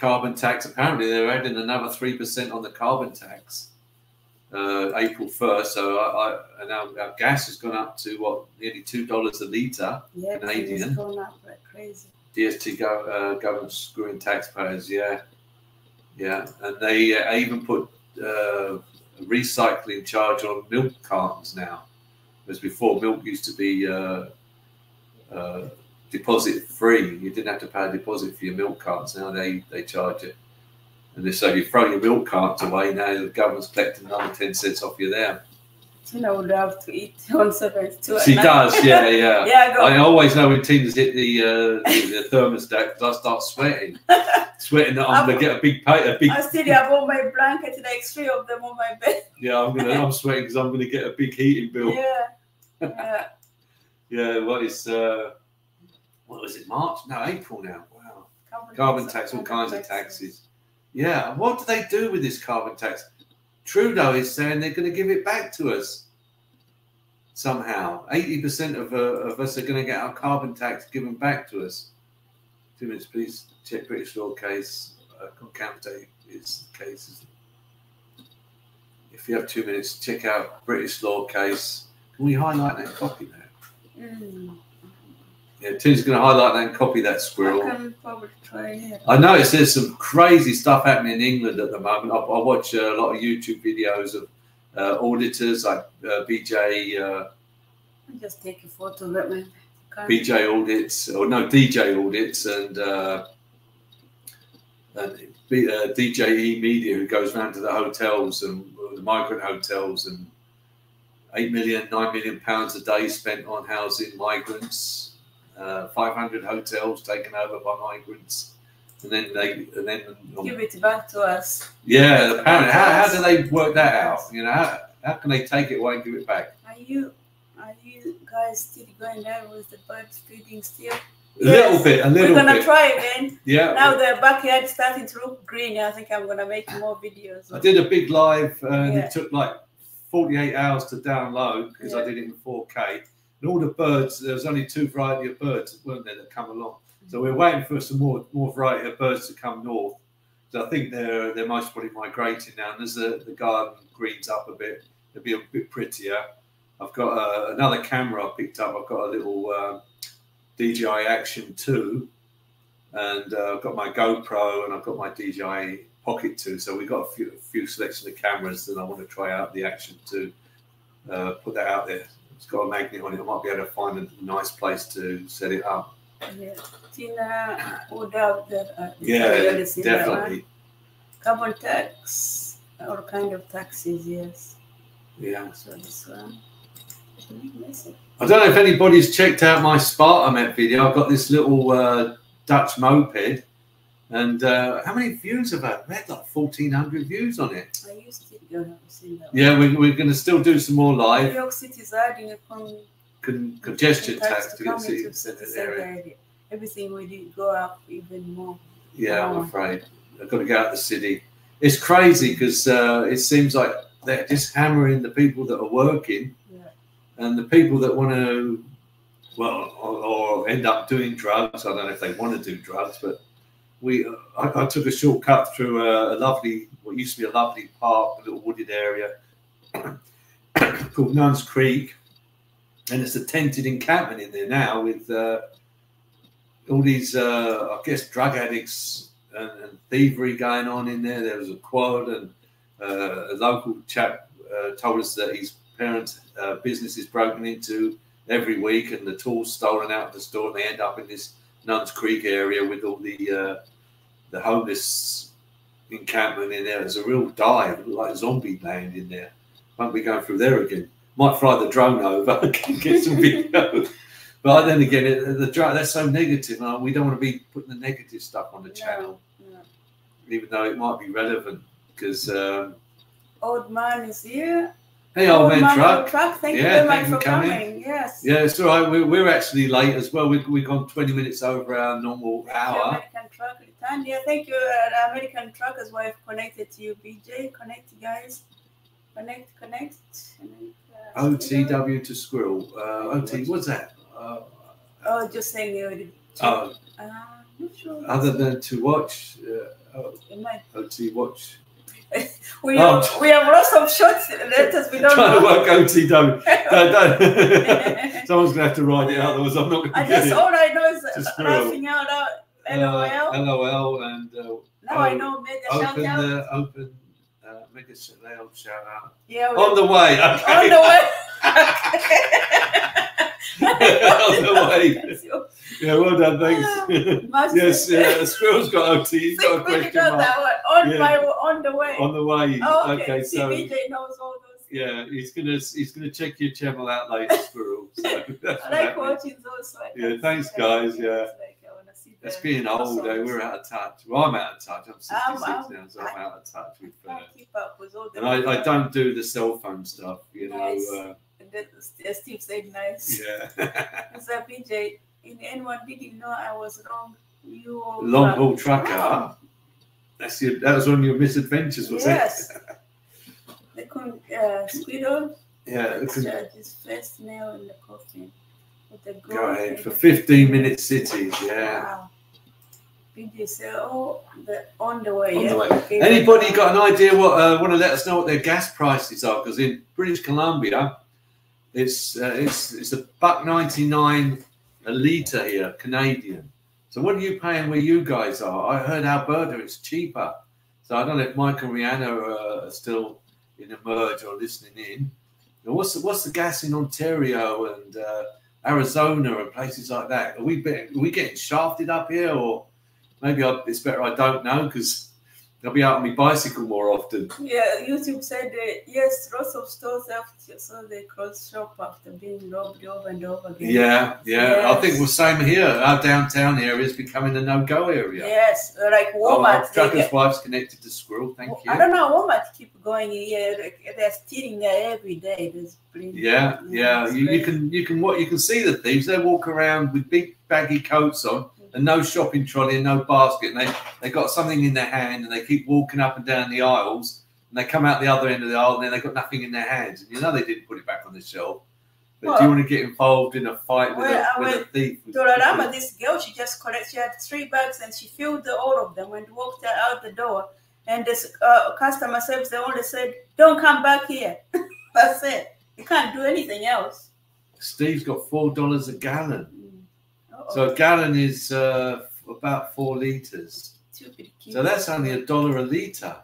Carbon tax. Apparently, they're adding another three percent on the carbon tax. Uh, April first. So I, I and now our gas has gone up to what nearly two dollars a litre. Yeah, Canadian. it's going up like crazy. DST go, uh, government screwing taxpayers, yeah, yeah, and they uh, even put uh, a recycling charge on milk cartons now, whereas before milk used to be uh, uh, deposit free. You didn't have to pay a deposit for your milk cartons. Now they they charge it, and they say you throw your milk cartons away. Now the government's collecting another ten cents off you there. Tina would love to eat on seventy-two. at She does, yeah, yeah. yeah. I always know when Tina's hit the uh, the, the thermostat because I start sweating, sweating that I'm gonna get a big pay, a big I still have all my blankets, like three of them on my bed. yeah. I'm gonna I'm sweating because I'm gonna get a big heating bill. Yeah. Yeah. Yeah, what is uh, what was it? March? No, April now. Wow, carbon tax, all kinds of taxes. Yeah, what do they do with this carbon tax? Trudeau is saying they're going to give it back to us somehow. Eighty percent of, uh, of us are going to get our carbon tax given back to us. Two minutes, please. Check British law case. Uh, is the case. If you have two minutes, check out British law case. Can we highlight that copy there? Mm. Yeah, Tim's going to highlight that and copy that I squirrel. try. I noticed there's some crazy stuff happening in England at the moment. I, I watch a lot of YouTube videos of uh, auditors like uh, BJ uh, just take a photo of it. BJ audits or no DJ audits and uh, and B, uh, DJE Media who goes round to the hotels and the migrant hotels and eight million, nine million pounds a day spent on housing migrants. Uh, 500 hotels taken over by migrants, and then they and then Give it back to us. Yeah, apparently. How, how do they work that out? You know, how, how can they take it away and give it back? Are you are you guys still going there with the birds feeding still? A little bit, a little We're gonna bit. try again. Yeah. Now the backyard starting to look green. I think I'm gonna make more videos. I did a big live, uh, and Yeah. it took like 48 hours to download because I did it in 4K. And all the birds, there was only two variety of birds, weren't there, that come along. So we're waiting for some more more variety of birds to come north. So I think they're they're most probably migrating now. And as the, the garden greens up a bit, it'll be a bit prettier. I've got uh, another camera I picked up. I've got a little um, DJI Action 2, and uh, I've got my GoPro and I've got my DJI Pocket 2. So we've got a few, a few selection of cameras that I want to try out the Action 2. Uh, put that out there. It's got a magnet on it. I might be able to find a nice place to set it up. Yeah. Tina would have that. Uh, Yeah, really see that one. definitely. Carbon tax, all kind of taxes. Yes. Yeah. So this one. I don't know if anybody's checked out my Spartamet video. I've got this little uh, Dutch moped, and uh, how many views have I had? We had like fourteen hundred views on it. I used to go have seen that. Yeah, we, we're going to still do some more live. New York City is adding a con- con- congestion tax to get come to into the city area. area. Everything will go up even more. Yeah, I'm afraid I've got to go out the city. It's crazy because uh, it seems like they're just hammering the people that are working, Yeah. and the people that want to. Well, or, or end up doing drugs. I don't know if they want to do drugs, but we I, I took a shortcut through a, a lovely, what used to be a lovely park, a little wooded area called Nunns Creek, and it's a tented encampment in there now with uh, all these, uh, I guess, drug addicts and, and thievery going on in there. There was a quad, and uh, a local chap uh, told us that his parents' uh, business is broken into every week, and the tools stolen out of the store, and they end up in this Nunns Creek area with all the uh, the homeless encampment in there. There's a real dive, like zombie land in there. Won't be going through there again. Might fly the drone over and get some video. But then again, it, the dra- that's so negative. and we don't want to be putting the negative stuff on the No, channel, no. even though it might be relevant. Because um, Old man is here. Hey, old man truck. truck. Thank Yeah, you very much for coming. coming. Yes. Yeah, it's all right. We're, we're actually late as well. We've, we've gone 20 minutes over our normal Thank hour. American truck return. Yeah, thank you, uh, American truckers wife connected to you, BJ. Connect, you guys. Connect, connect. connect uh, OTW to squirrel. Uh, OT, what's that? Uh, Oh, just saying you already. oh, Uh, not sure. other than to watch, uh, oh, OT watch. We, Oh. have, we have lots of short letters we don't Trying to know. work OTW. No, don't. Someone's going to have to write it out, otherwise I'm not going I to get just it. all I know is Just uh, laughing out loud. Uh, LOL. LOL and uh, now I oh, know. Made a shout open out. the open. Uh, make a sh- shout out. Yeah. we- On the way. Okay. on the way. On the way. Yeah, well done. Thanks. Must yes, yeah, Squirrel's got OT. He's See, got a question got mark. that one. On Yeah. my on the way. On the way. oh, okay. okay, so BJ knows all those. yeah, he's gonna he's gonna check your channel out later, Squirrel. So that's I like watching those. Yeah, thanks, guys, yeah. That's the being old, muscles. We're out of touch. Well, I'm out of touch. I'm 66 I'm- I'm- now, so I'm out of touch with uh, keep up with all the. And I, I don't do the cell phone stuff, you know. Nice. Uh, And then uh, Steve said nice. yeah. So BJ, if anyone didn't know I was wrong, you Long haul trucker. Wow. That's your, that was one of your misadventures, was Yes. it? The con- uh, squirrel Yeah. can- his first nail in the coffin. Go ahead for 15 minute cities. Yeah. Wow. BJ said, oh, the, on the way. On yeah. the way. Okay. Anybody got an idea what uh, want to let us know what their gas prices are? Because in British Columbia, it's uh, it's it's a buck ninety nine a litre here, Canadian. So what are you paying where you guys are? I heard Alberta it's cheaper. So I don't know if Mike and Rihanna uh, are still in a merge or listening in. Now, what's the, what's the gas in Ontario and uh, Arizona and places like that? Are we are we getting shafted up here, or maybe I, it's better I don't know because I'll be out on my bicycle more often. Yeah, YouTube said yes, lots of stores have so they cross shop after being robbed over and over again. Yeah, yeah. I think Yes. we're same here. Our downtown area is becoming a no-go area. Yes, like Oh, Walmart. they Trucker's get- wife's connected to Squirrel. Thank you. I don't know. Walmart keep going. here. like, they're stealing there every day. There's Yeah, yeah. You, you can you can what you can see the thieves. They walk around with big baggy coats on and no shopping trolley and no basket. And they they got something in their hand and they keep walking up and down the aisles. And they come out the other end of the aisle and then they've got nothing in their hands. And you know they didn't put it back on the shelf. But do you want to get involved in a fight with, Well, a, with a went thief? Dollarama, this girl, she just collected, she had three bags and she filled the, all of them and walked out the door. And this uh, customer service, they only said, don't come back here. That's it. You can't do anything else. Steve's got four dollars a gallon. So a gallon is uh, about four liters. So that's only a dollar a liter.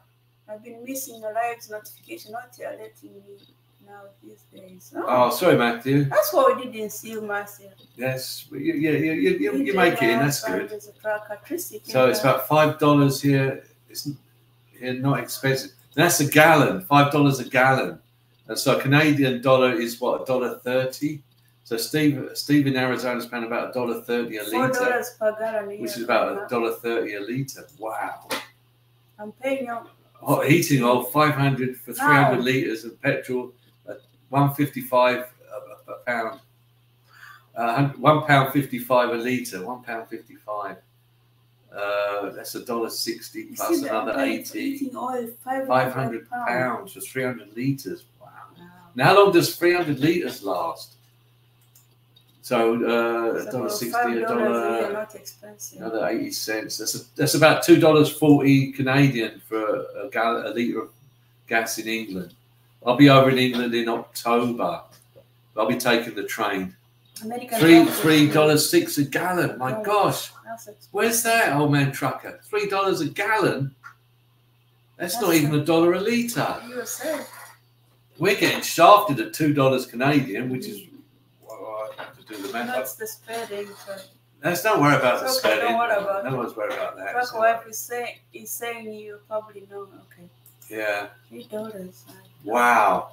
I've been missing a live notification, not you're letting me now these days. Oh, sorry, Matthew. That's what we did in Seal Massive. Yes, you, you, you, you, you, make it in. That's good. There's a tracker, Christy So it's about five dollars here. It's here not expensive. That's a gallon. Five dollars a gallon. And so a Canadian dollar is what a dollar thirty. So Steve, Steve in Arizona is paying about a dollar thirty a liter, dollars per gallon. which is about a dollar thirty a liter. Wow. I'm paying you. Hot heating oil, 500 for 300 litres, and petrol at 155 a, a pound. Uh, one pound 55 a litre, one pound 55. Uh, that's a dollar 60 plus another 80. Heating oil, 500, 500 pounds for 300 litres. Wow. Wow. Now, how long does 300 litres last? So uh, a dollar sixty, a dollars a year, dollar, another eighty cents. That's a, that's about two dollars forty Canadian for a, a liter of gas in England. I'll be over in England in October. I'll be taking the train. American Three three dollars six a gallon. My Oh. gosh, where's that old man trucker? Three dollars a gallon. That's not even a dollar a liter. We're getting shafted at two dollars Canadian, which is well, I have to do the math. That's the spreading. But Let's don't worry about the spelling. don't worry about no one's worried about that. truck so- wife is saying is saying you probably know. Okay, Yeah. three dollars. Wow.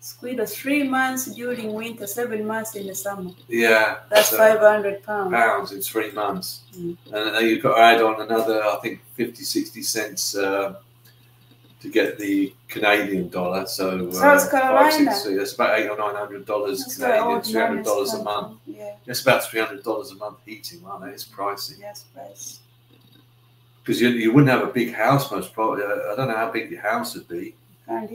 Squid three months during winter, seven months in the summer. Yeah. That's So- five hundred pounds. pounds in three months. Mm. And then you've got to add on another, I think, 50, 60 cents uh, to get the Canadian dollar. So, uh, South Carolina. five, six, so that's about eight or nine hundred dollars That's Canadian, three hundred dollars a month. Yeah, That's about three hundred dollars a month heating. Wow, It's pricey. yes, price. Because you, you wouldn't have a big house, most probably. I I don't know how big your house would be.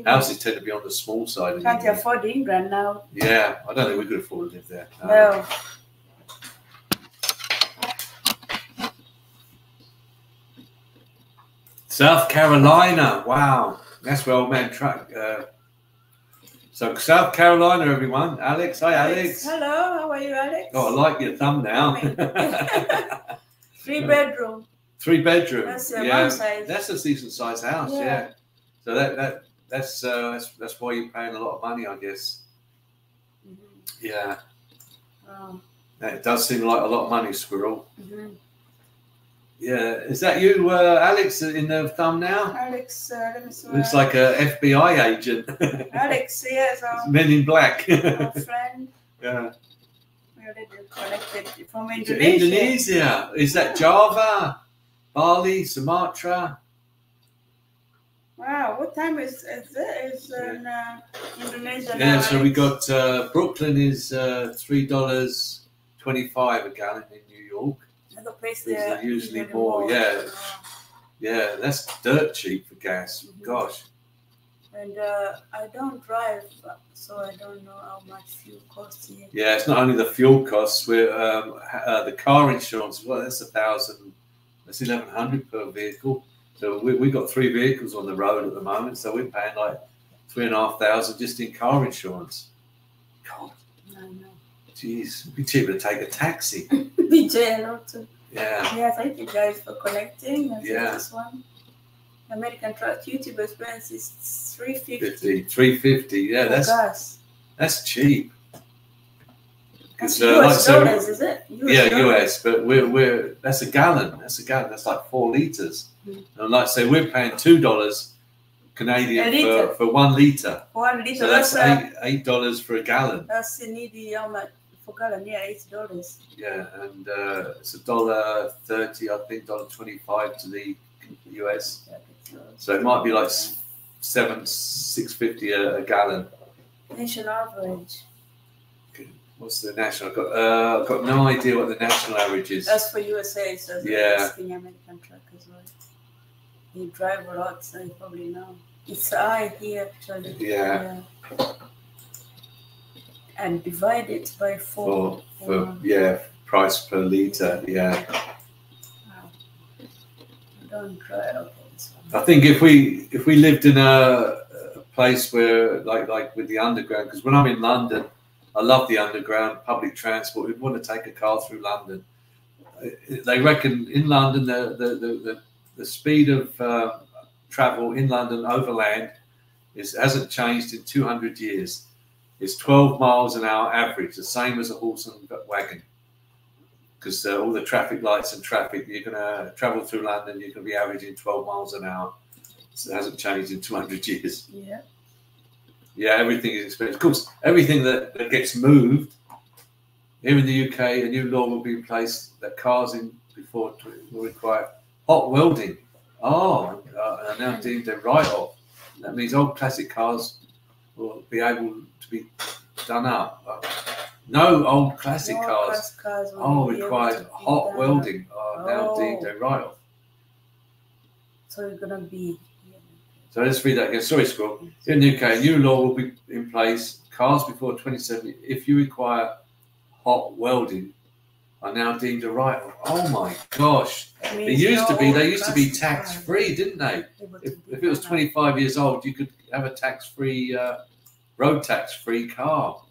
Houses tend to be on the small side. can't afford England now. Yeah, I don't think we could afford to live there. Uh, No. South Carolina. Wow, that's where old man truck. Uh, so South Carolina, everyone. Alex, hi Alex. Hello, how are you, Alex? Oh, I like your thumbnail. Three bedroom. Three bedroom. That's your yeah, size. that's a decent sized house. Yeah. Yeah. So that that that's uh, that's that's why you're paying a lot of money, I guess. Mhm. Yeah, Oh, it does seem like a lot of money, Squirrel. mhm. Yeah, is that you, uh, Alex, in the thumbnail? Alex, uh, let me see. Looks like a FBI agent. Alex, yes, our, Men in Black. our friend. yeah. We already connected from Indonesia. Indonesia. Is that Java, Bali, Sumatra? Wow, what time is is it? Is in uh, Indonesia now? Yeah, so we got uh, Brooklyn is uh, three dollars twenty-five a gallon in New York. Other place are usually even more, yeah. Oh. Yeah, that's dirt cheap for gas. Mhm. Gosh. And uh, I don't drive, so I don't know how much fuel costs here. Yeah, it's not only the fuel costs. We're um, uh, the car insurance. Well, that's a thousand. That's eleven hundred per vehicle. So we we got three vehicles on the road at the moment. So we're paying like three and a half thousand just in car insurance. God, I know. jeez, it'd be cheaper to take a taxi. BJ, hello too. Yeah, Yeah, thank you guys for connecting. That's Yeah. This one. American truck YouTube expense is 350 50, 350. Yeah, that's that's cheap. That's 'Cause, uh, like US dollars, is it? US yeah, dollars. US, but we're we're that's a gallon. That's a gallon. That's like four liters. Mm. And like I say, we're paying two dollars Canadian for, for one liter. One liter. So that's eight eight dollars for a gallon. That's nearly how much for gallon? Yeah, eight dollars. Yeah, and uh, it's a dollar thirty, I think, dollar twenty five to the US. So it might be like seven six fifty a, a gallon. National average. What's the national? I've got uh, I've got no idea what the national average is. That's for USA. So Yeah. American truck as well. You drive a lot, so you probably know. It's high here actually. Yeah. Yeah. And divide it by four. for for yeah price per liter. Yeah, Wow. Don't. Okay, this one. I think if we if we lived in a, a place where like like with the underground, because when I'm in London, I love the underground public transport. We'd want to take a car through London. They reckon in London the the the, the, the speed of uh, travel in London overland is hasn't changed in 200 years. It's 12 miles an hour average, the same as a horse and wagon. Because uh, all the traffic lights and traffic, you're going to travel through London, you're going to be averaging 12 miles an hour. So it hasn't changed in 200 years. Yeah. Yeah, everything is expensive. Of course, everything that, that gets moved here in the UK, a new law will be in place that cars in before will require hot welding. Oh, uh, and now deemed a write off. That means old classic cars will be able to be done up. Uh, no old classic No cars. cars Oh, required hot welding are now Oh. deemed a write off. So it's gonna be. So let's read that again. Sorry, Scroll. In the UK, a new law will be in place. Cars before 2070, if you require hot welding are now deemed a right. Oh my gosh! They used to be. They used to be tax free, didn't they? If, if it was 25 years old, you could have a tax free, uh, road tax free car.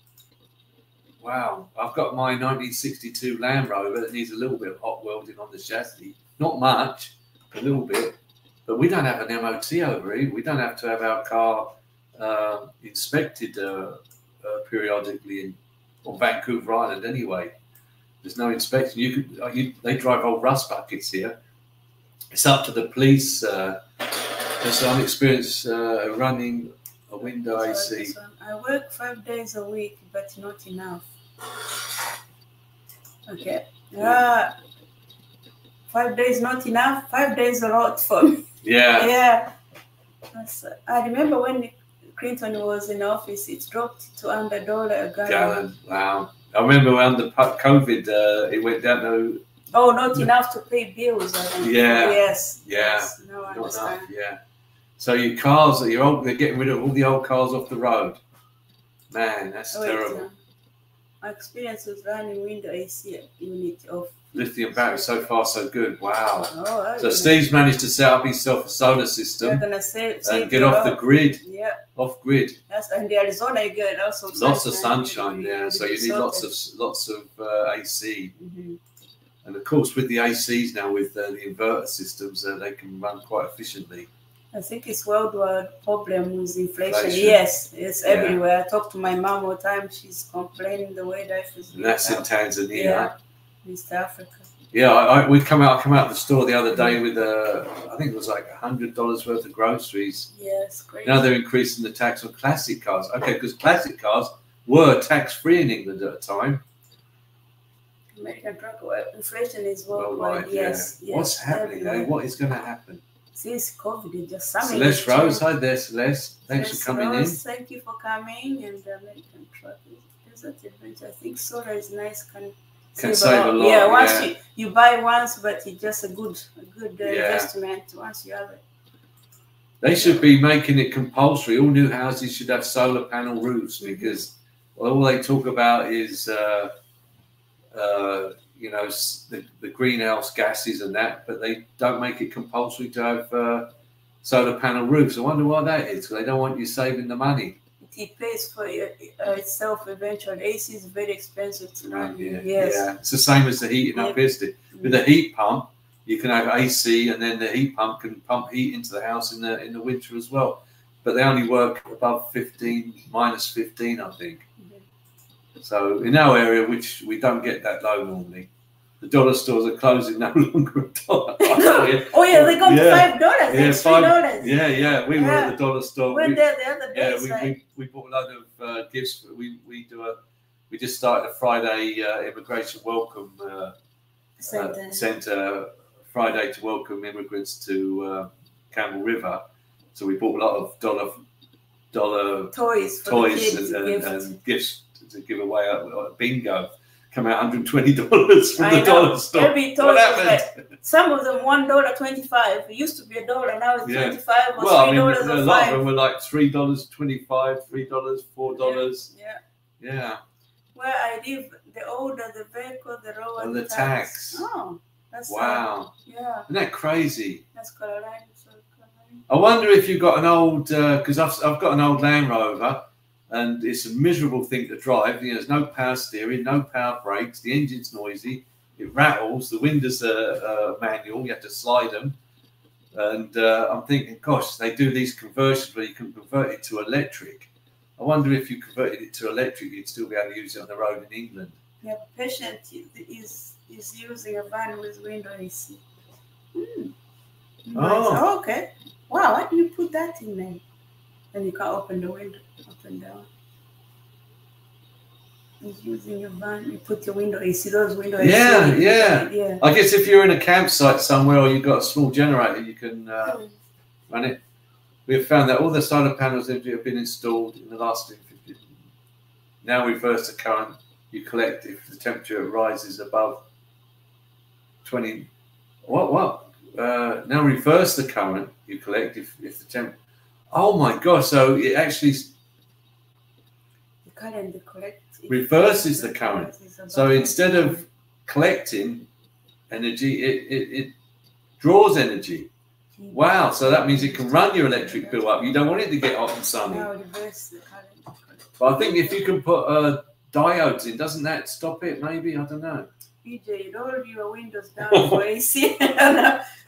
Wow. I've got my 1962 Land Rover that needs a little bit of hot welding on the chassis. Not much, a little bit. But we don't have an MOT over here. We don't have to have our car uh, inspected uh, uh, periodically in, on Vancouver Island anyway. There's no inspection. You could, uh, you, they drive old rust buckets here. It's up to the police. Uh, there's some experience uh, running a window AC. one- I work five days a week, but not enough. Okay. Uh, five days not enough. Five days a lot for me. Yeah, Yeah. That's, I remember when Clinton was in office, it dropped to under dollar a gallon. gallon. Wow. I remember when the COVID, uh, it went down to Oh, not enough to pay bills. Yeah. Yes. Yeah. Yes. No, I not understand. enough. Yeah. So your cars, your old, they're getting rid of all the old cars off the road. Man, that's Oh, terrible. My experience with running window AC unit of. Lithium battery, so far so good. Wow. Oh, So know. Steve's managed to set up himself a solar system save, save and get off the grid. Yeah, Off grid. that's and the Arizona you get lots of of sunshine. sunshine. You- Yeah. So you need lots of lots of uh, AC. Mhm. And of course, with the ACs now, with uh, the inverter systems, uh, they can run quite efficiently. I think it's worldwide problem with inflation. Inflation. Yes, it's Yeah. everywhere. I talk to my mom all the time. She's complaining the way life is. And that's in. Tanzania. Yeah, East Africa. Yeah, I, I, we come out. I come out of the store the other day with uh, I think it was like hundred dollars worth of groceries. Yes, great. Now they're increasing the tax on classic cars. Okay, because classic cars were tax free in England at the time. American truck inflation is worldwide. Worldwide, yes, yeah. yes. What's happening? everywhere. Eh? What is going to happen? Since COVID, it just something. Celeste Rose, hi there, Celeste. Thanks Celeste for coming Rose, Thank you for coming. And the American truck is desert adventure. I think solar is nice. Can Can save a lot, Yeah, once yeah. You, you buy once, but it's just a good, a good uh, Yeah. investment. Once you have it. They should be making it compulsory. All new houses should have solar panel roofs Mhm. because all they talk about is, uh, uh, you know, the, the greenhouse gases and that, but they don't make it compulsory to have uh, solar panel roofs. I wonder why that is. they don't want you saving the money. It pays for uh, itself eventually. AC is very expensive to run. Yeah, yes. yeah. It's the same as the heating up here. Steve. With the heat pump, you can have AC, and then the heat pump can pump heat into the house in the in the winter as well. But they only work above fifteen, minus fifteen, I think. Mhm. So in our area, which we don't get that low normally, the dollar stores are closing no longer a dollar. Oh yeah, they got Yeah. five dollars. Yeah, five- dollars. yeah, yeah. We were at the dollar store. We're We- there the other day. yeah, we, like, we, we bought a load of uh, gifts. We we do a we just started a Friday uh, immigration welcome uh, same uh, centre Friday to welcome immigrants to uh, Campbell River. So we bought a lot of dollar dollar toys toys and, and, and gifts to give away at bingo. Come out 120 dollars from I the know. dollar store. Every What happened? Some of them one dollar twenty five. It used to be a dollar. Now it's Yeah. twenty five or Well, I three mean, dollars a or lot of them were like three dollars twenty-five, three dollars, four dollars. Yeah. Yeah, Where I live, the older the vehicle, the lower And the, the tax. Oh, that's uh, wow, yeah, isn't that crazy? that's Carolina. I wonder if you've got an old because I've, I've got an old Land Rover and it's a miserable thing to drive. You know, there's no power steering, no power brakes, the engine's noisy, it rattles, the windows are uh, manual, you have to slide them. And uh, I'm thinking, gosh, they do these conversions where you can convert it to electric. I wonder if you converted it to electric, you'd still be able to use it on the road in England. Yeah, patient is is using a van with window AC. Hmm. Oh. Nice. okay. Wow, why do you put that in there? Then you can't open the window up and down. He's using your van. You put your window you see Those windows. Yeah, yeah. yeah. I guess if you're in a campsite somewhere or you've got a small generator, you can uh, Hmm. run it. We have found that all the solar panels that have been installed in the last 50 now reverse the current you collect if the temperature rises above 20. What? What? Uh, now reverse the current you collect if, if the temp. Oh my gosh! So it actually The current collect reverses the current. So instead of collecting energy, it, it, it draws energy. Wow, so that means it can run your electric bill up. You don't want it to get hot and sunny. Reverse the current. But I think if you can put uh, diodes in, doesn't that stop it? Maybe I don't know. PJ, roll your windows down for AC. If, it,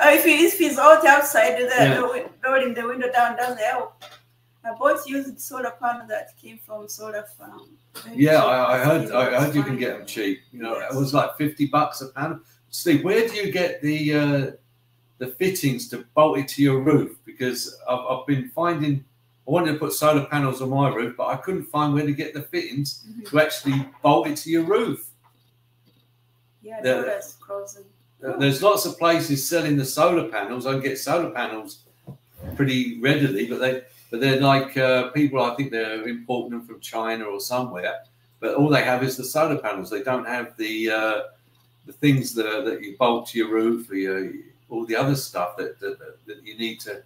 if it's out outside, the, Yeah. rolling the window down doesn't help. I both used solar panel that came from solar farm. Very Yeah. I, I heard. I heard you can get them cheap. You know, Yes. it was like fifty bucks a panel. Steve, where do you get the uh, the fittings to bolt it to your roof? Because I've, I've been finding. I wanted to put solar panels on my roof, but I couldn't find where to get the fittings Mhm. to actually bolt it to your roof. Yeah, the- that's frozen. There's lots of places selling the solar panels. I get solar panels pretty readily, but they but they're like uh, people. I think they're importing them from China or somewhere. But all they have is the solar panels. They don't have the uh, the things that, that you bolt to your roof or your, all the other stuff that, that that you need to.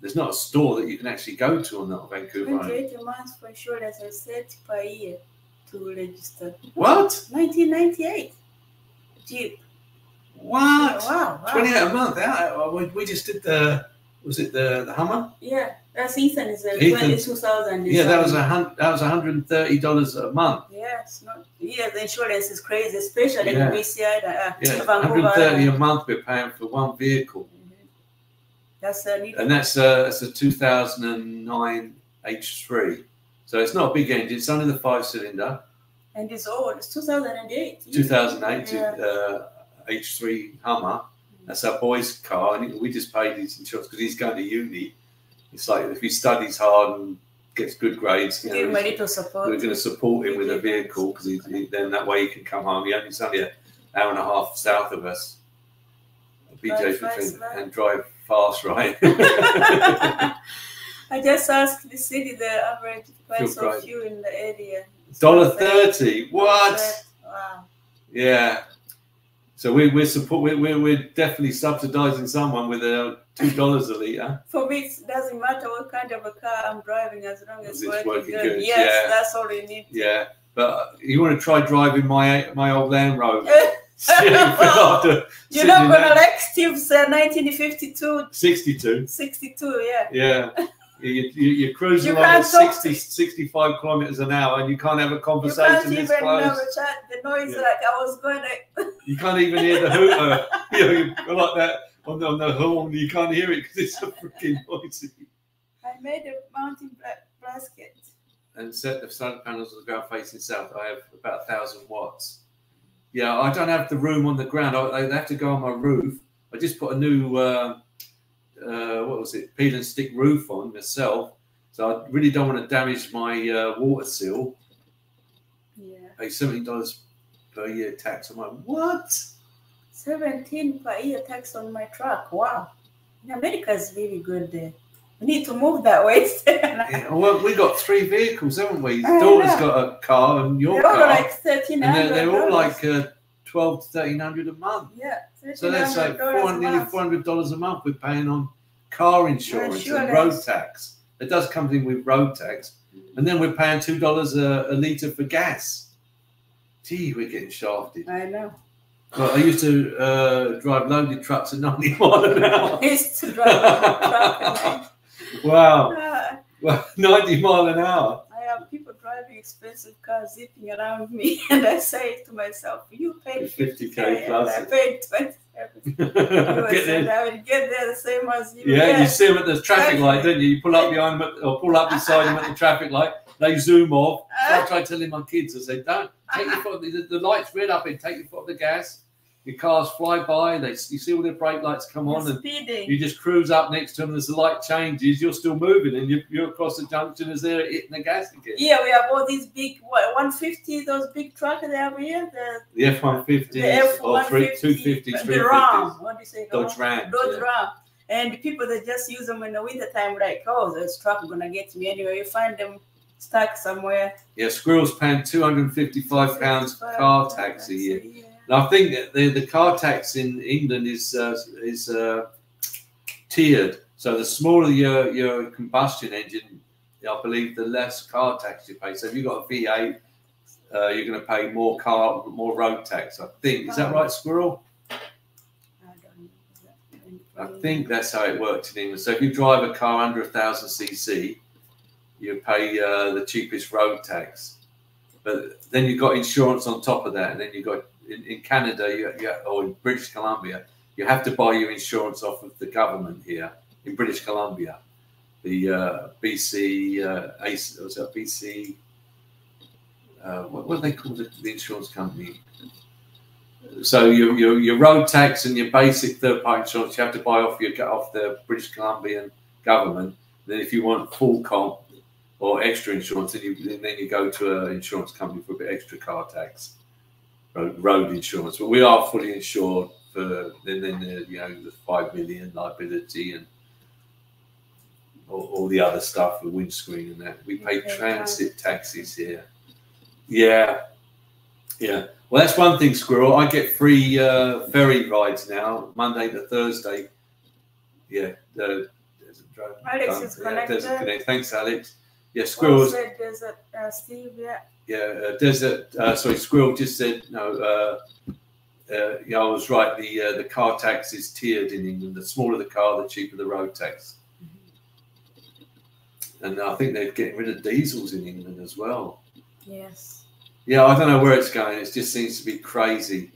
There's not a store that you can actually go to on that Vancouver. 28 months for insurance and 30 per year to register. What? 1998. Jeep. What? Wow, wow. Twenty a month. Yeah, we, we just did the. Was it the, the Hummer? Yeah, that's Ethan is. 22,000. Yeah, that was a hun- that was 130 dollars a month. Yeah, it's not. Yeah, the insurance is crazy, especially Yeah. in BCI. Uh, Yeah, 130 a month we're paying for one vehicle, Mhm. That's a need. and that's a that's a 2009 H3. So it's not a big engine. It's only the five cylinder, And it's old. It's 2008. 2008 Yeah. uh, H3 Hummer. That's our boy's car, and we just paid his insurance because he's going to uni. It's like if he studies hard and gets good grades, you know, a little support. we're going to support him with a vehicle because he, he- then that way he can come home. He only an hour and a half south of us. BJ's Drive fast, between right? and drive fast, right? I just asked the city the average price Fuel of fuel in the area. Dollar thirty. What? Wow. Yeah. So we we're support we're, we're, we're definitely subsidising someone with a two dollars a litre. For me, it doesn't matter what kind of a car I'm driving as long as As it's working, working good. good, Yes, yeah. that's all you need. Yeah. But you want to try driving my my old Land Rover? You're not gonna like Steve's uh, 1952, 62. 62, yeah. Yeah. You, you, you're cruising You along at can't 60, 65 kilometers an hour and you can't have a conversation You can't even close. have a chat. The noise, Yeah. like I was going like, You can't even hear the hooter. you know, like that on the, on the horn. You can't hear it because it's so freaking noisy. I made a mountain bla- basket. And set the solar panels on the ground facing south. I have about a thousand watts. Yeah, I don't have the room on the ground. I, I have to go on my roof. I just put a new, uh, uh, what was it, peel and stick roof on myself. So I really don't want to damage my uh, water seal. Yeah. Pay seventy dollars per year tax. I'm like, what? 17 per year tax on my truck. Wow. In America is really good there. We need to move that way. Yeah, well, we got three vehicles, haven't we? Daughter's got a car and your They're all like 1300 and they're, they're all like uh, twelve to thirteen hundred a month. yeah, So that's like $1,300 four a hundred, nearly four hundred dollars a month we're paying on car insurance and road tax. It does come in with road tax, and then we're paying two dollars a, liter for gas. Gee, we're getting shafted. I know. Well, I used to uh, drive loaded trucks at ninety mile an hour. I used to drive a truck wow, I, well, ninety mile an hour. Have people driving expensive cars zipping around me, and I say to myself, "You paid 50K 50k, plus. I paid 27." Get there. I would get there the same as you. Yeah, you see them at the traffic light, don't you? You pull up behind them or pull up beside them at the traffic light. They zoom off. So I uh-huh. try telling my kids, I say, don't take your foot. The, the light's red up and take your foot off the gas. Your cars fly by. They you see all their brake lights come on, and speeding. you just cruise up next to them. As the light changes, you're still moving, and you, you're across the junction as they're hitting the gas again. Yeah, we have all these big what, 150, those big trucks they have here. The, The F one fifty the F or three two 150, fifties, the Ram. What do you say? Dodge Ram. Dodge Ram. And the people that just use them in the winter time, like, oh, this truck is gonna get me anyway. You find them stuck somewhere. Yeah, Squirrel's paying two hundred and fifty-five pounds car tax a year. And I think the, the car tax in England is uh, is uh, tiered. So the smaller your your combustion engine, I believe, the less car tax you pay. So if you've got a V8, uh, you're going to pay more car, more road tax. I think is that right, Squirrel? I think that's how it works in England. So if you drive a car under a thousand cc, you pay uh, the cheapest road tax, but then you've got insurance on top of that, and then you've got in, in Canada you, you, or in British Columbia, you have to buy your insurance off of the government here in British Columbia. The uh, BC, uh, was that BC? Uh, what, what they call the, the insurance company? So your, your your road tax and your basic third party insurance you have to buy off your off the British Columbian government. Then if you want full comp or extra insurance, then you then you go to an insurance company for a bit extra car tax, road, road insurance. But we are fully insured for then then the, you know the five million liability and all, all the other stuff, the windscreen and that. We pay Okay, transit taxis here. Yeah, yeah. Well, that's one thing, Squirrel. I get free uh, ferry rides now, Monday to Thursday. Yeah. Uh, a. Alex done. is Yeah, a connect. Thanks, Alex. Yeah, Squirrel's. said there's a uh, Steve. Yeah. Yeah, uh, desert. Uh, sorry, Squirrel just said no. Uh, uh, yeah, I was right. The uh, the car tax is tiered in England. The smaller the car, the cheaper the road tax. And I think they're getting rid of diesels in England as well. Yes. Yeah, I don't know where it's going. It just seems to be crazy.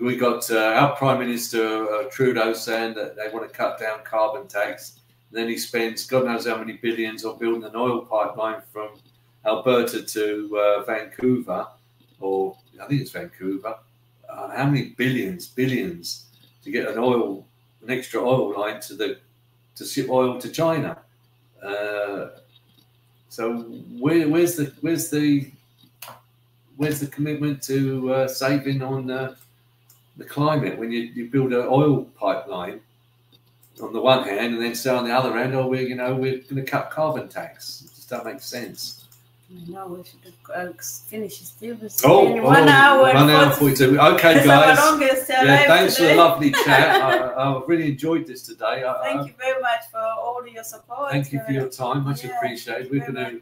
We got uh, our Prime Minister uh, Trudeau saying that they want to cut down carbon tax. then he spends God knows how many billions on building an oil pipeline from Alberta to uh, Vancouver, or I think it's Vancouver. Uh, how many billions, billions to get an oil, an extra oil line to the to ship oil to China? Uh, so where, where's the where's the where's the commitment to uh, saving on uh, the climate when you, you build an oil pipeline on the one hand and then say on the other hand, oh, we're you know we're going to cut carbon tax. It just doesn't make sense. No, we should uh, finish. It's Oh, oh, one hour. one hour 40 forty-two. Okay, It's guys. longest uh, Yeah, thanks for the lovely chat. I, I've really enjoyed this today. I, I, Thank you very much for all your support. Thank you for your time. Much Yeah, appreciated. We're going to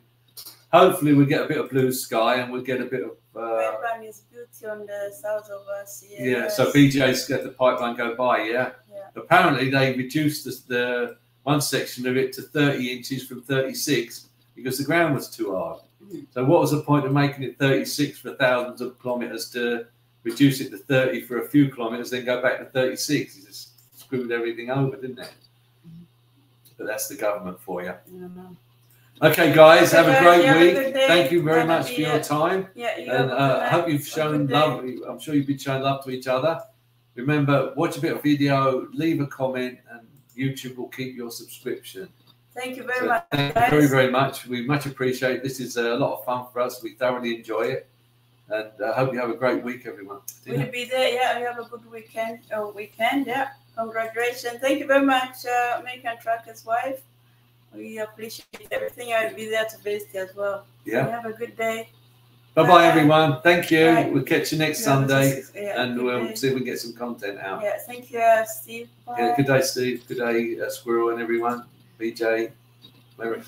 hopefully we get a bit of blue sky and we'll get a bit of uh, Pipeline is beauty on the south of us. Yes. yeah. So BJ's let the pipeline go by. Yeah. Yeah. Apparently they reduced the, the one section of it to 30 inches from 36 because the ground was too hard. So what was the point of making it 36 for thousands of kilometres to reduce it to 30 for a few kilometres, then go back to 36? It just screwed everything over, didn't it? But that's the government for you. Okay, guys, have a great have week. Thank you very Have much for your time. Yeah, you And uh, I hope you've shown love. I'm sure you've been showing love to each other. Remember, watch a bit of video, leave a comment, and YouTube will keep your subscription. Thank you very So much. thank you very, very much. We much appreciate This is a lot of fun for us. We thoroughly enjoy it. And I hope you have a great week, everyone. Will you be there? Yeah, you have a good weekend. Oh, weekend. Yeah. Congratulations. Thank you very much, uh, American Trucker's wife. We appreciate everything. I'll be there to visit as well. Yeah. Have a good day. Bye bye, everyone. Thank you. Bye. We'll catch you next Yeah, Sunday. yeah, And we'll day. see if we can get some content out. Yeah, thank you, uh, Steve. Bye. Yeah, good day, Steve. Good day, uh, Squirrel and everyone. BJ. Merry